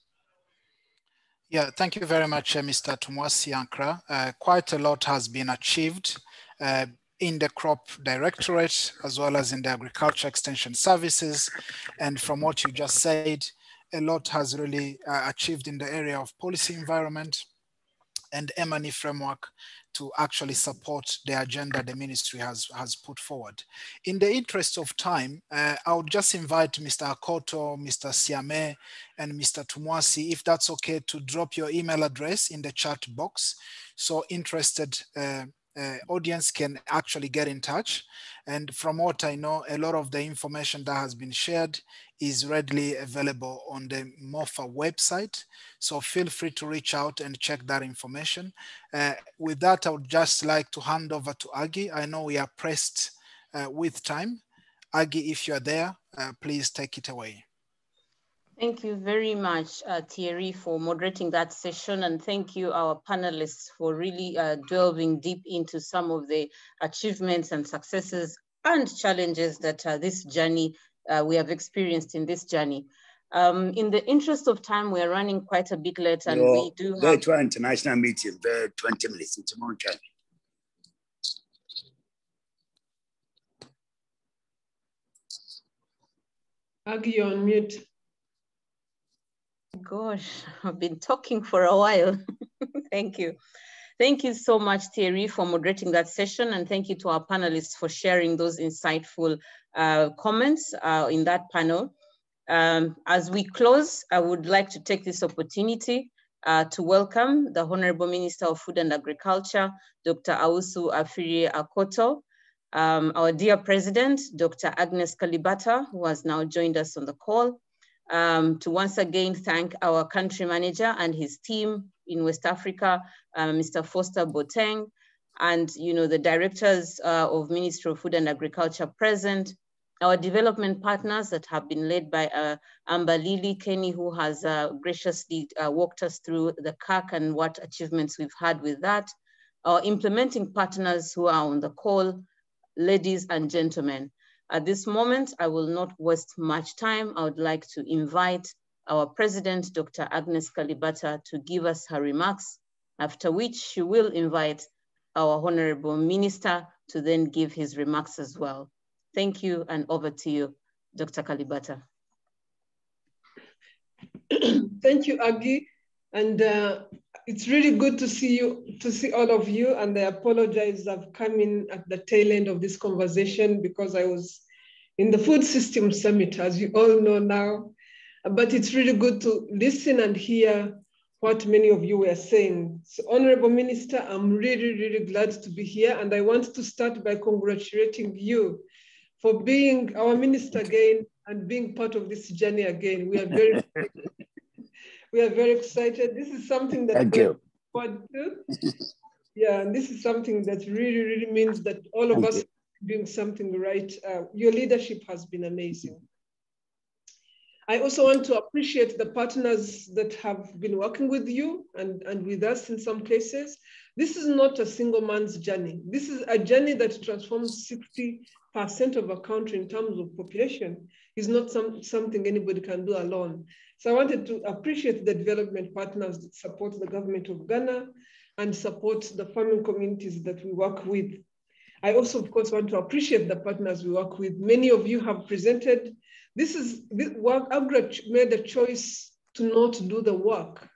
Yeah, thank you very much, uh, Mr. Twumasi Ankra. Uh, quite a lot has been achieved uh, in the crop directorate as well as in the agriculture extension services. And from what you just said, a lot has really uh, achieved in the area of policy environment and M&E framework to actually support the agenda the ministry has, has put forward. In the interest of time, uh, I would just invite Mr. Akoto, Mr. Siame, and Mr. Twumasi, if that's okay, to drop your email address in the chat box. So interested uh, uh, audience can actually get in touch. And from what I know, a lot of the information that has been shared is readily available on the MOFA website. So feel free to reach out and check that information. Uh, with that, I would just like to hand over to Aggie. I know we are pressed uh, with time. Aggie, if you're there, uh, please take it away. Thank you very much, uh, Thierry, for moderating that session. And thank you, our panelists, for really uh, delving deep into some of the achievements and successes and challenges that uh, this journey uh, we have experienced in this journey. Um, in the interest of time, we're running quite a bit late and Yo, we do have- to international meeting, the 20 minutes, it's more time. Aggie, you're on mute. Gosh, I've been talking for a while. thank you. Thank you so much, Thierry, for moderating that session. And thank you to our panelists for sharing those insightful comments uh, in that panel. Um, as we close, I would like to take this opportunity uh, to welcome the Honorable Minister of Food and Agriculture, Dr. Owusu Afriyie Akoto, um, our dear President, Dr. Agnes Kalibata, who has now joined us on the call, um, to once again thank our country manager and his team in West Africa, uh, Mr. Foster Boateng, and you know the directors uh, of Ministry of Food and Agriculture present, our development partners that have been led by uh, Amber Lily Kenny, who has uh, graciously uh, walked us through the CAC and what achievements we've had with that, our implementing partners who are on the call, ladies and gentlemen. At this moment, I will not waste much time. I would like to invite our president, Dr. Agnes Kalibata, to give us her remarks, after which she will invite our honorable minister to then give his remarks as well. Thank you and over to you, Dr. Kalibata. Thank you, Aggie. And uh, it's really good to see you, to see all of you. And I apologize, I've come in at the tail end of this conversation because I was in the Food System Summit, as you all know now. But it's really good to listen and hear what many of you were saying. So Honorable Minister, I'm really, really glad to be here. And I want to start by congratulating you for being our minister again and being part of this journey again. We are very we are very excited. This is something that Thank you. forward to. Yeah, and this is something that really, really means that all of Thank us you. doing something right. Uh, your leadership has been amazing. I also want to appreciate the partners that have been working with you and, and with us in some cases. This is not a single man's journey. This is a journey that transforms 60% of a country in terms of population. It's not some, something anybody can do alone. So I wanted to appreciate the development partners that support the government of Ghana and support the farming communities that we work with. I also, of course, want to appreciate the partners we work with. Many of you have presented. This is this work, AGRA made a choice to not do the work,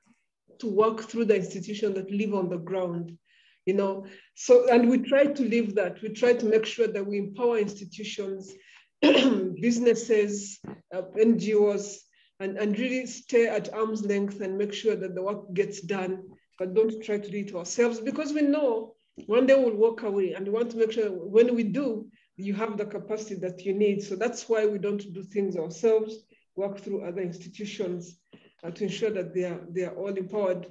to work through the institution that live on the ground. You know, so and we try to live that. We try to make sure that we empower institutions, businesses, uh, NGOs, and, and really stay at arm's length and make sure that the work gets done, but don't try to do it ourselves because we know one day we'll walk away and we want to make sure when we do, you have the capacity that you need. So that's why we don't do things ourselves, work through other institutions uh, to ensure that they are, they are all empowered.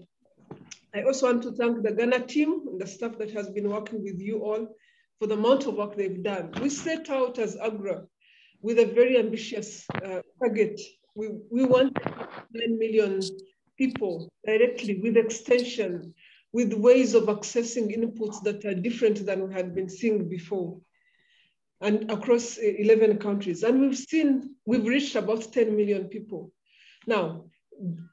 I also want to thank the Ghana team and the staff that has been working with you all for the amount of work they've done. We set out as AGRA with a very ambitious uh, target we, we want 9 million people directly with extension, with ways of accessing inputs that are different than we had been seeing before and across eh, 11 countries. And we've seen, we've reached about 10 million people. Now,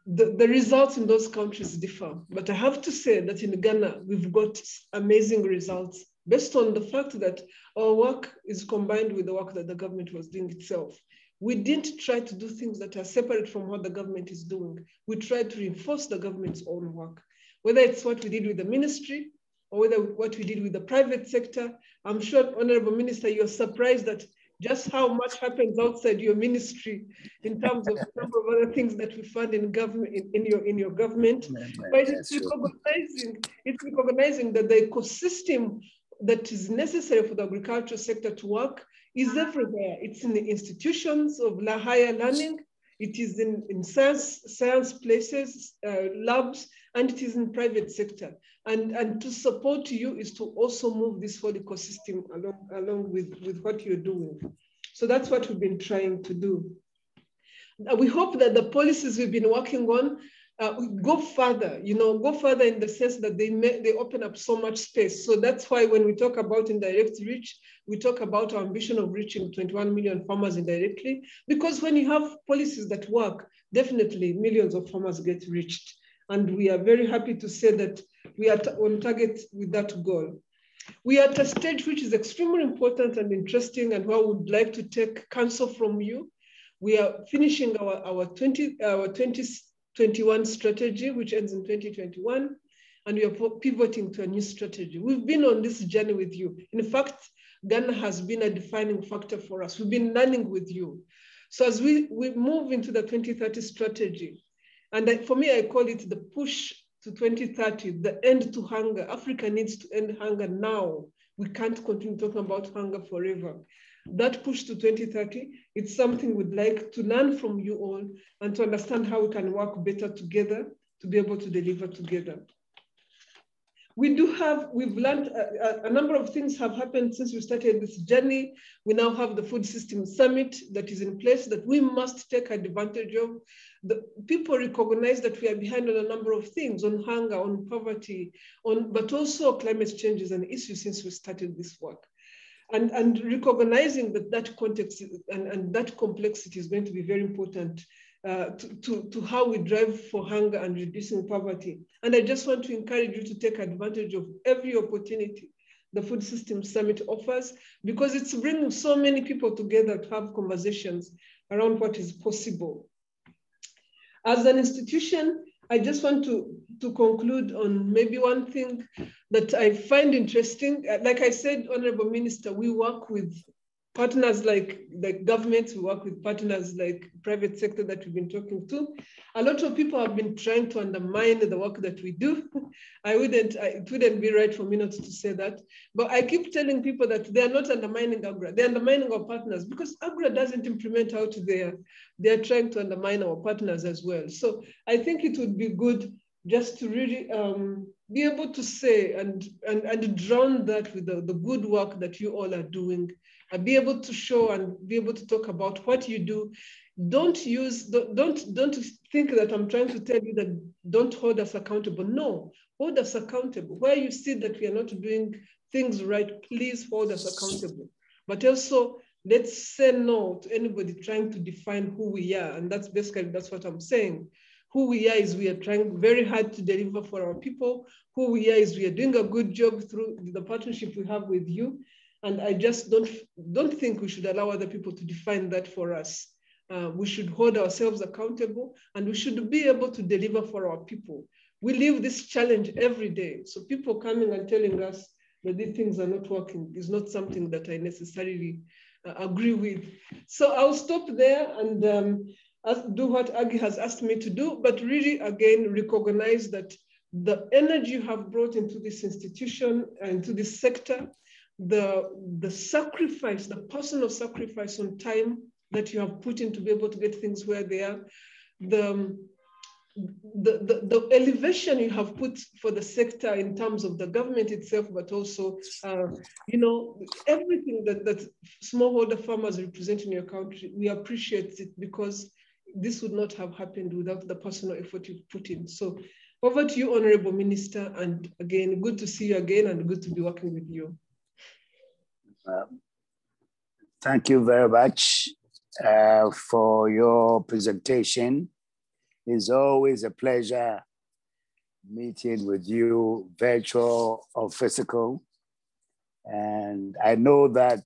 the, the results in those countries differ, but I have to say that in Ghana, we've got amazing results based on the fact that our work is combined with the work that the government was doing itself. We didn't try to do things that are separate from what the government is doing. We tried to reinforce the government's own work, whether it's what we did with the ministry or whether what we did with the private sector. I'm sure, Honorable Minister, you're surprised at just how much happens outside your ministry in terms of a number of other things that we fund in government in, in your in your government. But it's recognizing it's recognizing that the ecosystem that is necessary for the agricultural sector to work is everywhere. It's in the institutions of higher learning, it is in, in science, science places, uh, labs, and it is in private sector. And, and to support you is to also move this whole ecosystem along, along with, with what you're doing. So that's what we've been trying to do. We hope that the policies we've been working on uh, go further, you know, go further in the sense that they may, they open up so much space. So that's why when we talk about indirect reach, we talk about our ambition of reaching 21 million farmers indirectly, because when you have policies that work, definitely millions of farmers get reached. And we are very happy to say that we are on target with that goal. We are at a stage which is extremely important and interesting and where we would like to take counsel from you. We are finishing our, our 20, our 20 21 strategy, which ends in 2021, and we are pivoting to a new strategy. We've been on this journey with you. In fact, Ghana has been a defining factor for us. We've been learning with you. So as we, we move into the 2030 strategy, and I, for me, I call it the push to 2030, the end to hunger. Africa needs to end hunger now. We can't continue talking about hunger forever. That push to 2030, it's something we'd like to learn from you all and to understand how we can work better together to be able to deliver together. We do have, we've learned a, a, number of things have happened since we started this journey. We now have the Food System Summit that is in place that we must take advantage of. The, people recognize that we are behind on a number of things, on hunger, on poverty, on, but also climate change is an issue since we started this work and, and recognizing that that context and, and that complexity is going to be very important uh, to, to, to how we drive for hunger and reducing poverty. And I just want to encourage you to take advantage of every opportunity the Food System Summit offers because it's bringing so many people together to have conversations around what is possible. As an institution, I just want to, to conclude on maybe one thing that I find interesting. Like I said, Honorable Minister, we work with partners like, like governments, we work with partners like private sector that we've been talking to. A lot of people have been trying to undermine the work that we do. I wouldn't, I, it wouldn't be right for me not to say that. But I keep telling people that they are not undermining AGRA, they're undermining our partners because AGRA doesn't implement out there. They're trying to undermine our partners as well. So I think it would be good just to really um, be able to say and, and, and drown that with the, the good work that you all are doing and be able to show and be able to talk about what you do. Don't use, don't, don't think that I'm trying to tell you that don't hold us accountable. No, hold us accountable. Where you see that we are not doing things right, please hold us accountable. But also, let's say no to anybody trying to define who we are. And that's basically, that's what I'm saying. Who we are is we are trying very hard to deliver for our people. Who we are is we are doing a good job through the partnership we have with you. And I just don't, don't think we should allow other people to define that for us. Uh, we should hold ourselves accountable and we should be able to deliver for our people. We live this challenge every day. So people coming and telling us that these things are not working is not something that I necessarily uh, agree with. So I'll stop there and um, do what Aggie has asked me to do, but really again, recognize that the energy you have brought into this institution and to this sector, the, the sacrifice, the personal sacrifice on time that you have put in to be able to get things where they are, the, the, the, the, elevation you have put for the sector in terms of the government itself, but also, uh, you know, everything that, that smallholder farmers represent in your country, we appreciate it because this would not have happened without the personal effort you've put in. So over to you, Honorable Minister, and again, good to see you again and good to be working with you. Uh, thank you very much uh, for your presentation. It's always a pleasure meeting with you, virtual or physical. And I know that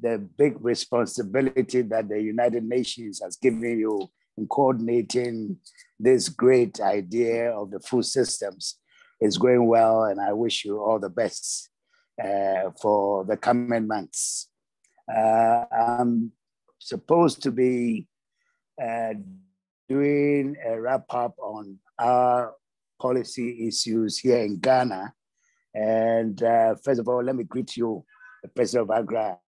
the big responsibility that the United Nations has given you in coordinating this great idea of the food systems is going well, and I wish you all the best uh, for the coming months. Uh, I'm supposed to be uh, doing a wrap up on our policy issues here in Ghana. And uh, first of all, let me greet you, the President of AGRA,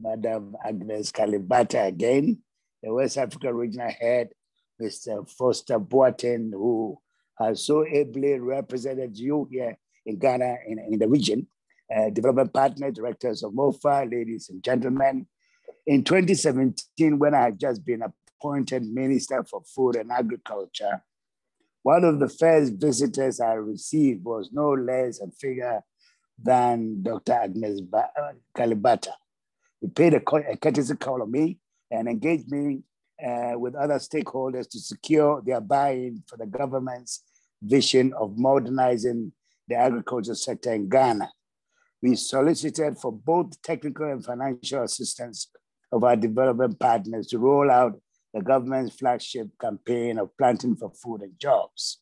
Madam Agnes Kalibata again, the West Africa Regional Head, Mr. Foster Boateng, who has so ably represented you here in Ghana, in, in the region, uh, development partner, directors of MOFA, ladies and gentlemen. In 2017, when I had just been appointed Minister for Food and Agriculture, one of the first visitors I received was no less a figure than Dr. Agnes Kalibata. He paid a, a courtesy call on me and engaged me uh, with other stakeholders to secure their buy-in for the government's vision of modernizing the agriculture sector in Ghana. We solicited for both technical and financial assistance of our development partners to roll out the government's flagship campaign of planting for food and jobs.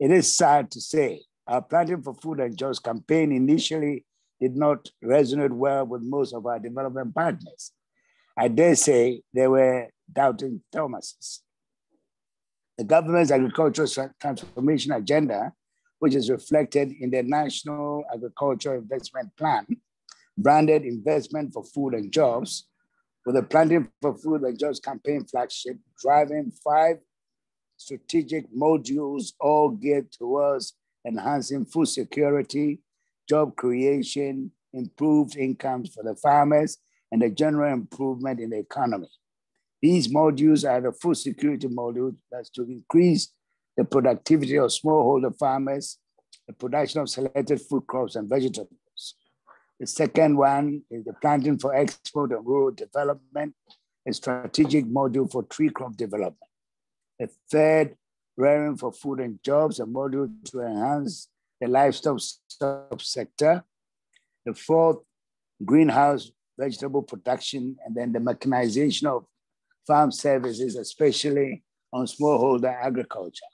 It is sad to say our planting for food and jobs campaign initially did not resonate well with most of our development partners. I dare say there were doubting Thomases. The government's agricultural transformation agenda, which is reflected in the National Agricultural Investment Plan, branded Investment for Food and Jobs, with the Planting for Food and Jobs campaign flagship driving five strategic modules all geared towards enhancing food security, job creation, improved incomes for the farmers, and a general improvement in the economy. These modules are the food security module that's to increase the productivity of smallholder farmers, the production of selected food crops and vegetables. The second one is the planting for export and rural development, a strategic module for tree crop development. The third, rearing for food and jobs, a module to enhance the livestock sector. The fourth, greenhouse vegetable production, and then the mechanization of farm services, especially on smallholder agriculture.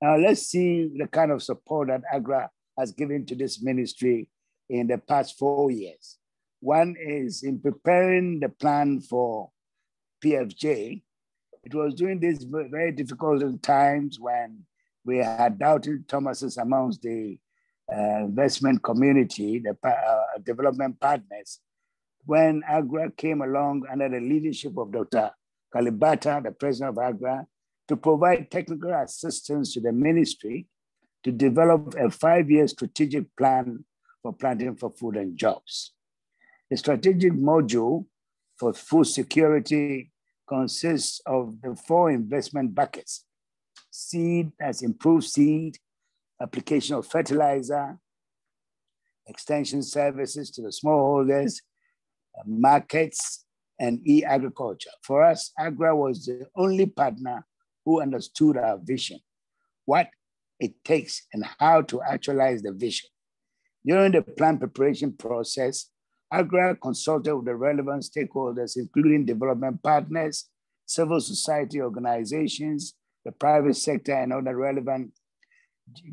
Now let's see the kind of support that AGRA has given to this ministry in the past four years. One is in preparing the plan for PFJ. It was during these very difficult times when we had doubted Thomases amongst the uh, investment community, the uh, development partners, when AGRA came along under the leadership of Dr. Kalibata, the president of AGRA, to provide technical assistance to the ministry to develop a five-year strategic plan for planting for food and jobs. The strategic module for food security consists of the four investment buckets. Seed as improved seed, application of fertilizer, extension services to the smallholders, uh, markets, and e-agriculture. For us, AGRA was the only partner who understood our vision, what it takes and how to actualize the vision. During the plan preparation process, AGRA consulted with the relevant stakeholders, including development partners, civil society organizations, the private sector, and other relevant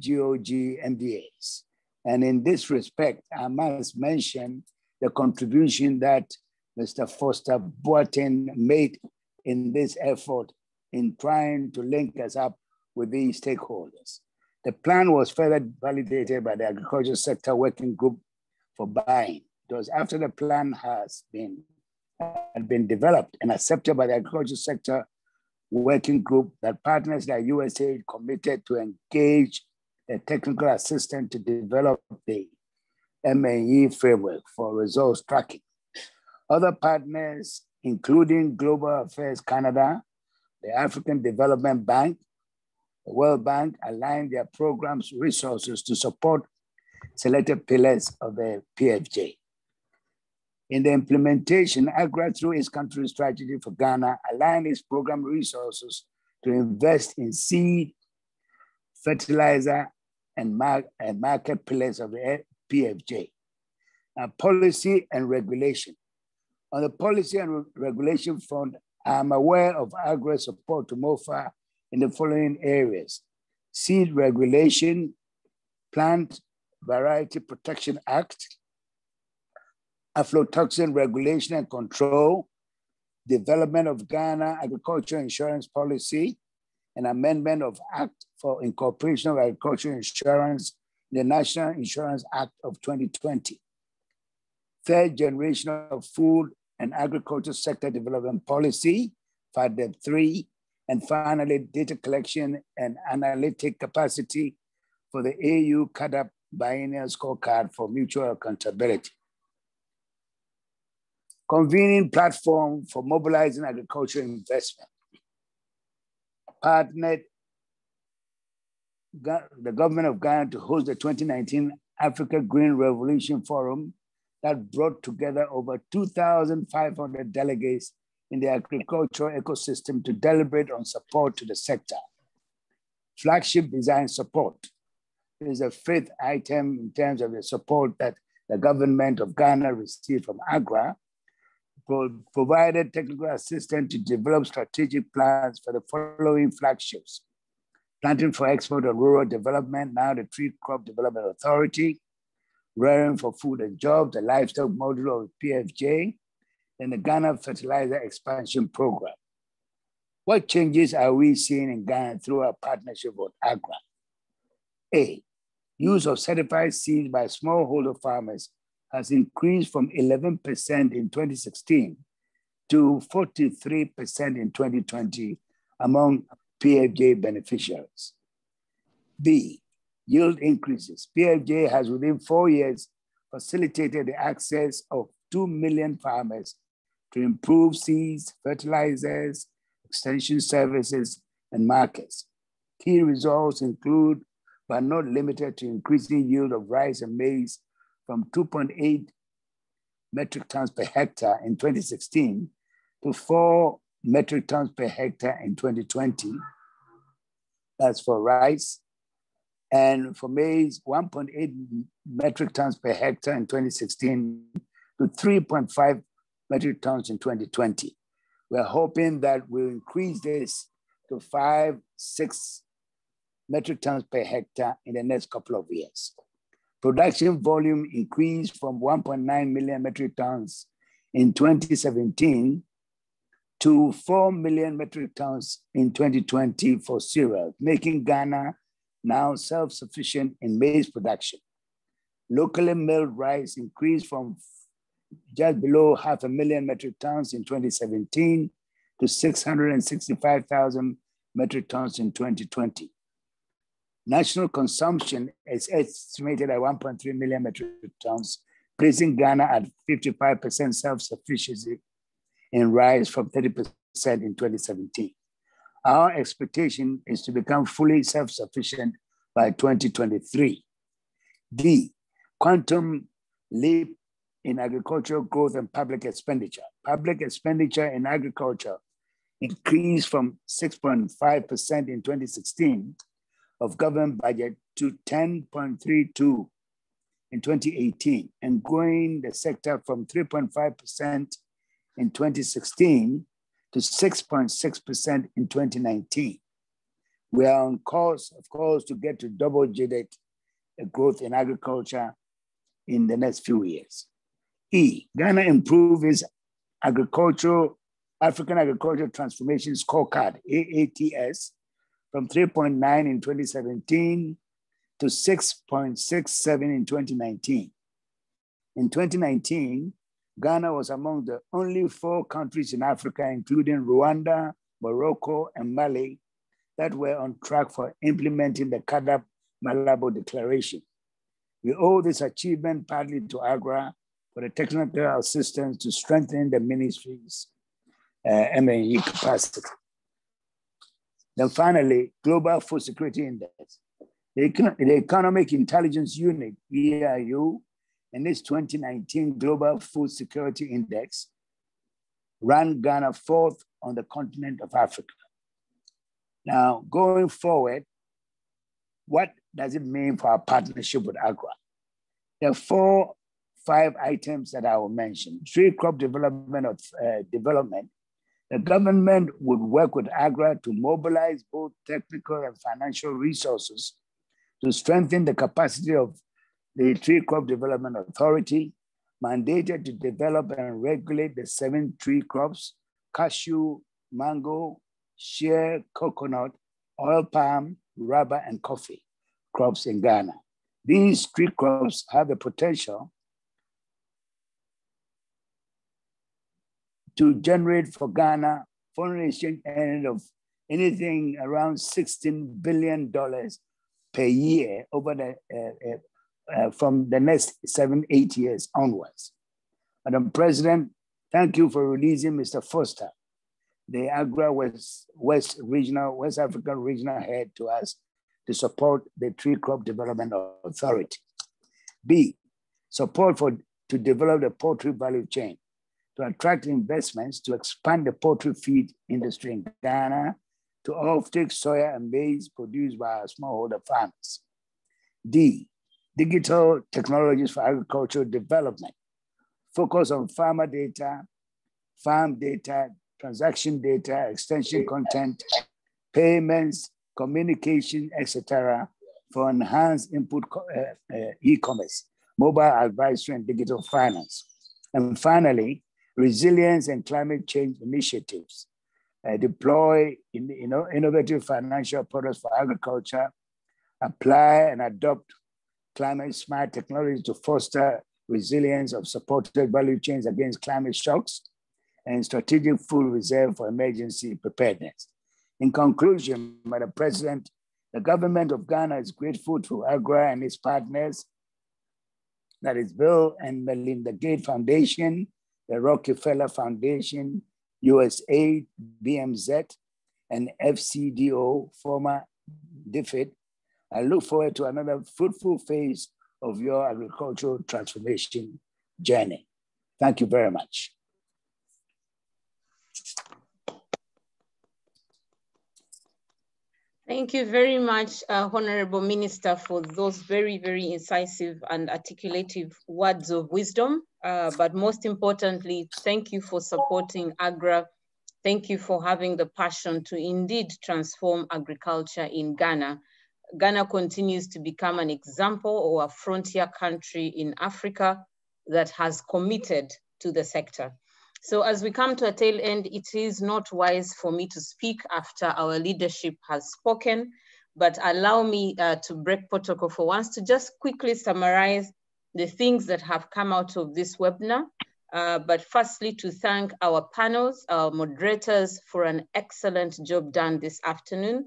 GOG MDAs. And in this respect, I must mention the contribution that Mr. Foster Boateng made in this effort in trying to link us up with these stakeholders. The plan was further validated by the Agriculture Sector Working Group for Buying. Was after the plan has been, had been developed and accepted by the Agriculture Sector Working Group that partners like USAID committed to engage a technical assistant to develop the M&E framework for resource tracking. Other partners, including Global Affairs Canada, the African Development Bank, the World Bank, aligned their programs resources to support selected pillars of the PFJ. In the implementation, AGRA, through its country strategy for Ghana, aligned its program resources to invest in seed, fertilizer, and, mar- and market pillars of the PFJ. Now, policy and regulation. On the policy and re regulation front, I'm aware of AGRA support to MOFA in the following areas. Seed regulation, Plant Variety Protection Act, aflatoxin regulation and control, development of Ghana agricultural insurance policy, an amendment of Act for Incorporation of Agricultural Insurance, the National Insurance Act of 2020. Third generation of food and agriculture sector development policy, FASDEP 3, and finally, data collection and analytic capacity for the AU CAADP biennial scorecard for mutual accountability. Convening platform for mobilizing agricultural investment. Partnered the government of Ghana to host the 2019 Africa Green Revolution Forum that brought together over 2,500 delegates in the agricultural ecosystem to deliberate on support to the sector. Flagship design support is a fifth item in terms of the support that the government of Ghana received from AGRA, pro provided technical assistance to develop strategic plans for the following flagships. Planting for Export and Rural Development, now the Tree Crop Development Authority, Rearing for Food and Jobs, the livestock module of PFJ, and the Ghana Fertilizer Expansion Program. What changes are we seeing in Ghana through our partnership with AGRA? A, use of certified seeds by smallholder farmers has increased from 11% in 2016 to 43% in 2020 among PFJ beneficiaries. B, yield increases. PFJ has within four years facilitated the access of 2 million farmers to improve seeds, fertilizers, extension services, and markets. Key results include, but not limited to increasing yield of rice and maize from 2.8 metric tons per hectare in 2016 to 4 metric tons per hectare in 2020. That's for rice. And for maize, 1.8 metric tons per hectare in 2016 to 3.5 metric tons in 2020. We're hoping that we'll increase this to five, six metric tons per hectare in the next couple of years. Production volume increased from 1.9 million metric tons in 2017 to 4 million metric tons in 2020 for cereal, making Ghana now self-sufficient in maize production. Locally milled rice increased from just below half a million metric tons in 2017 to 665,000 metric tons in 2020. National consumption is estimated at 1.3 million metric tons, placing Ghana at 55% self-sufficiency in rice from 30% in 2017. Our expectation is to become fully self-sufficient by 2023. D, quantum leap in agricultural growth and public expenditure. Public expenditure in agriculture increased from 6.5% in 2016 of government budget to 10.32 in 2018 and growing the sector from 3.5% in 2016 to 6.6% in 2019. We are on course, of course, to get to double digit growth in agriculture in the next few years. E, Ghana improve its agricultural, African Agricultural Transformation Scorecard, AATS, from 3.9 in 2017 to 6.67 in 2019. In 2019, Ghana was among the only four countries in Africa, including Rwanda, Morocco, and Mali, that were on track for implementing the CAADP Malabo Declaration. We owe this achievement partly to AGRA for the technical assistance to strengthen the ministry's uh, M&E capacity. Then finally, Global Food Security Index. The, Econ the Economic Intelligence Unit, EIU, in its 2019 Global Food Security Index, ran Ghana fourth on the continent of Africa. Now, going forward, what does it mean for our partnership with AGRA? There are four, five items that I will mention. Tree crop development of uh, development. The government would work with AGRA to mobilize both technical and financial resources to strengthen the capacity of the Tree Crop Development Authority, mandated to develop and regulate the seven tree crops, cashew, mango, shea, coconut, oil palm, rubber, and coffee crops in Ghana. These tree crops have the potential to generate for Ghana foreign exchange earnings of anything around $16 billion per year over the, uh, uh, uh, from the next seven, eight years onwards. Madam President, thank you for releasing Mr. Foster, the AGRA West, West Regional, West African Regional Head to us to support the Tree Crop Development Authority. B, support for to develop the poultry value chain, to attract investments to expand the poultry feed industry in Ghana, to offtake soya and maize produced by our smallholder farmers. D, digital technologies for agricultural development, focus on farmer data, farm data, transaction data, extension content, payments, communication, etc., for enhanced input uh, uh, e-commerce, mobile advisory, and digital finance. And finally, resilience and climate change initiatives. Uh, deploy in, you know, innovative financial products for agriculture, apply and adopt climate smart technology to foster resilience of supported value chains against climate shocks, and strategic food reserve for emergency preparedness. In conclusion, Madam President, the government of Ghana is grateful to AGRA and its partners, that is Bill and Melinda Gates Foundation, the Rockefeller Foundation, USAID, BMZ, and FCDO, former DFID. I look forward to another fruitful phase of your agricultural transformation journey. Thank you very much. Thank you very much, uh, Honorable Minister, for those very, very incisive and articulative words of wisdom. Uh, but most importantly, thank you for supporting AGRA. Thank you for having the passion to indeed transform agriculture in Ghana. Ghana continues to become an example or a frontier country in Africa that has committed to the sector. So as we come to a tail end, it is not wise for me to speak after our leadership has spoken, but allow me uh, to break protocol for once to just quickly summarize the things that have come out of this webinar. Uh, but firstly, to thank our panels, our moderators for an excellent job done this afternoon,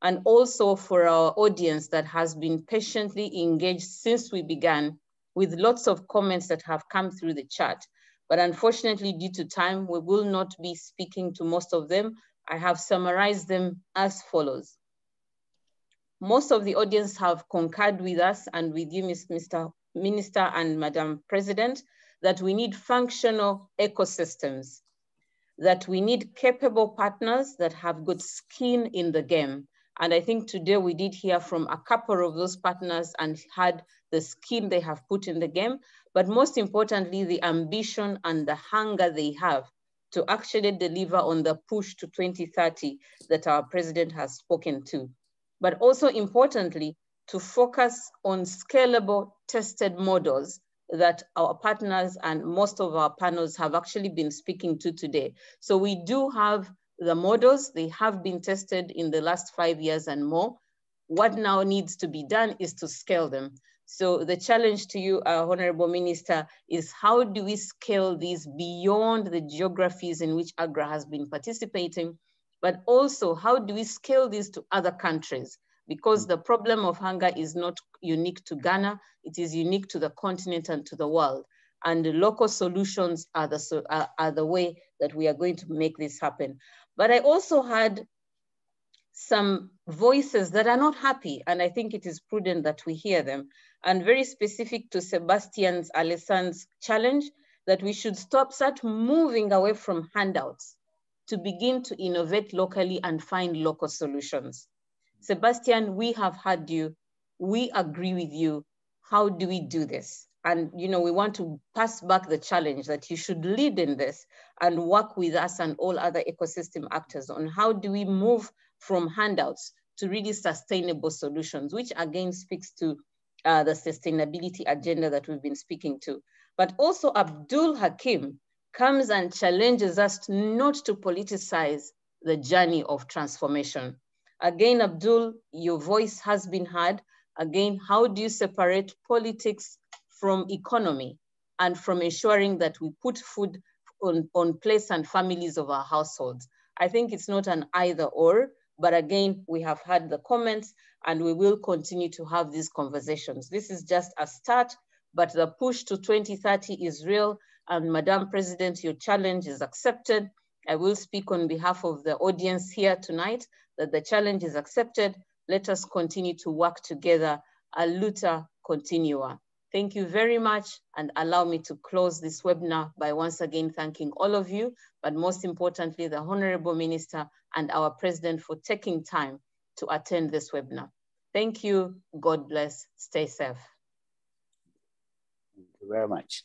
and also for our audience that has been patiently engaged since we began with lots of comments that have come through the chat. But unfortunately, due to time, we will not be speaking to most of them. I have summarized them as follows. Most of the audience have concurred with us and with you, Mr. Minister and Madam President, that we need functional ecosystems, that we need capable partners that have good skin in the game. And I think today we did hear from a couple of those partners and had the skin they have put in the game, but most importantly, the ambition and the hunger they have to actually deliver on the push to 2030 that our president has spoken to. But also importantly, to focus on scalable tested models that our partners and most of our panels have actually been speaking to today. So we do have the models, they have been tested in the last five years and more. What now needs to be done is to scale them. So the challenge to you, uh, Honorable Minister, is how do we scale these beyond the geographies in which AGRA has been participating, but also how do we scale these to other countries? Because the problem of hunger is not unique to Ghana, it is unique to the continent and to the world. And the local solutions are the, are, are the way that we are going to make this happen. But I also had some voices that are not happy, and I think it is prudent that we hear them and very specific to Sebastian's Alessand's challenge that we should stop, start moving away from handouts to begin to innovate locally and find local solutions. Sebastian, we have had you, we agree with you. How do we do this? And you know, we want to pass back the challenge that you should lead in this and work with us and all other ecosystem actors on how do we move from handouts to really sustainable solutions, which again speaks to uh, the sustainability agenda that we've been speaking to. But also Abdul Hakim comes and challenges us not to politicize the journey of transformation. Again, Abdul, your voice has been heard. Again, how do you separate politics from economy and from ensuring that we put food on, on place and families of our households? I think it's not an either or, but again, we have had the comments and we will continue to have these conversations. This is just a start, but the push to 2030 is real. And Madam President, your challenge is accepted. I will speak on behalf of the audience here tonight that the challenge is accepted. Let us continue to work together, a luta continua. Thank you very much and allow me to close this webinar by once again thanking all of you, but most importantly, the Honorable Minister and our President for taking time to attend this webinar. Thank you. God bless. Stay safe. Thank you very much.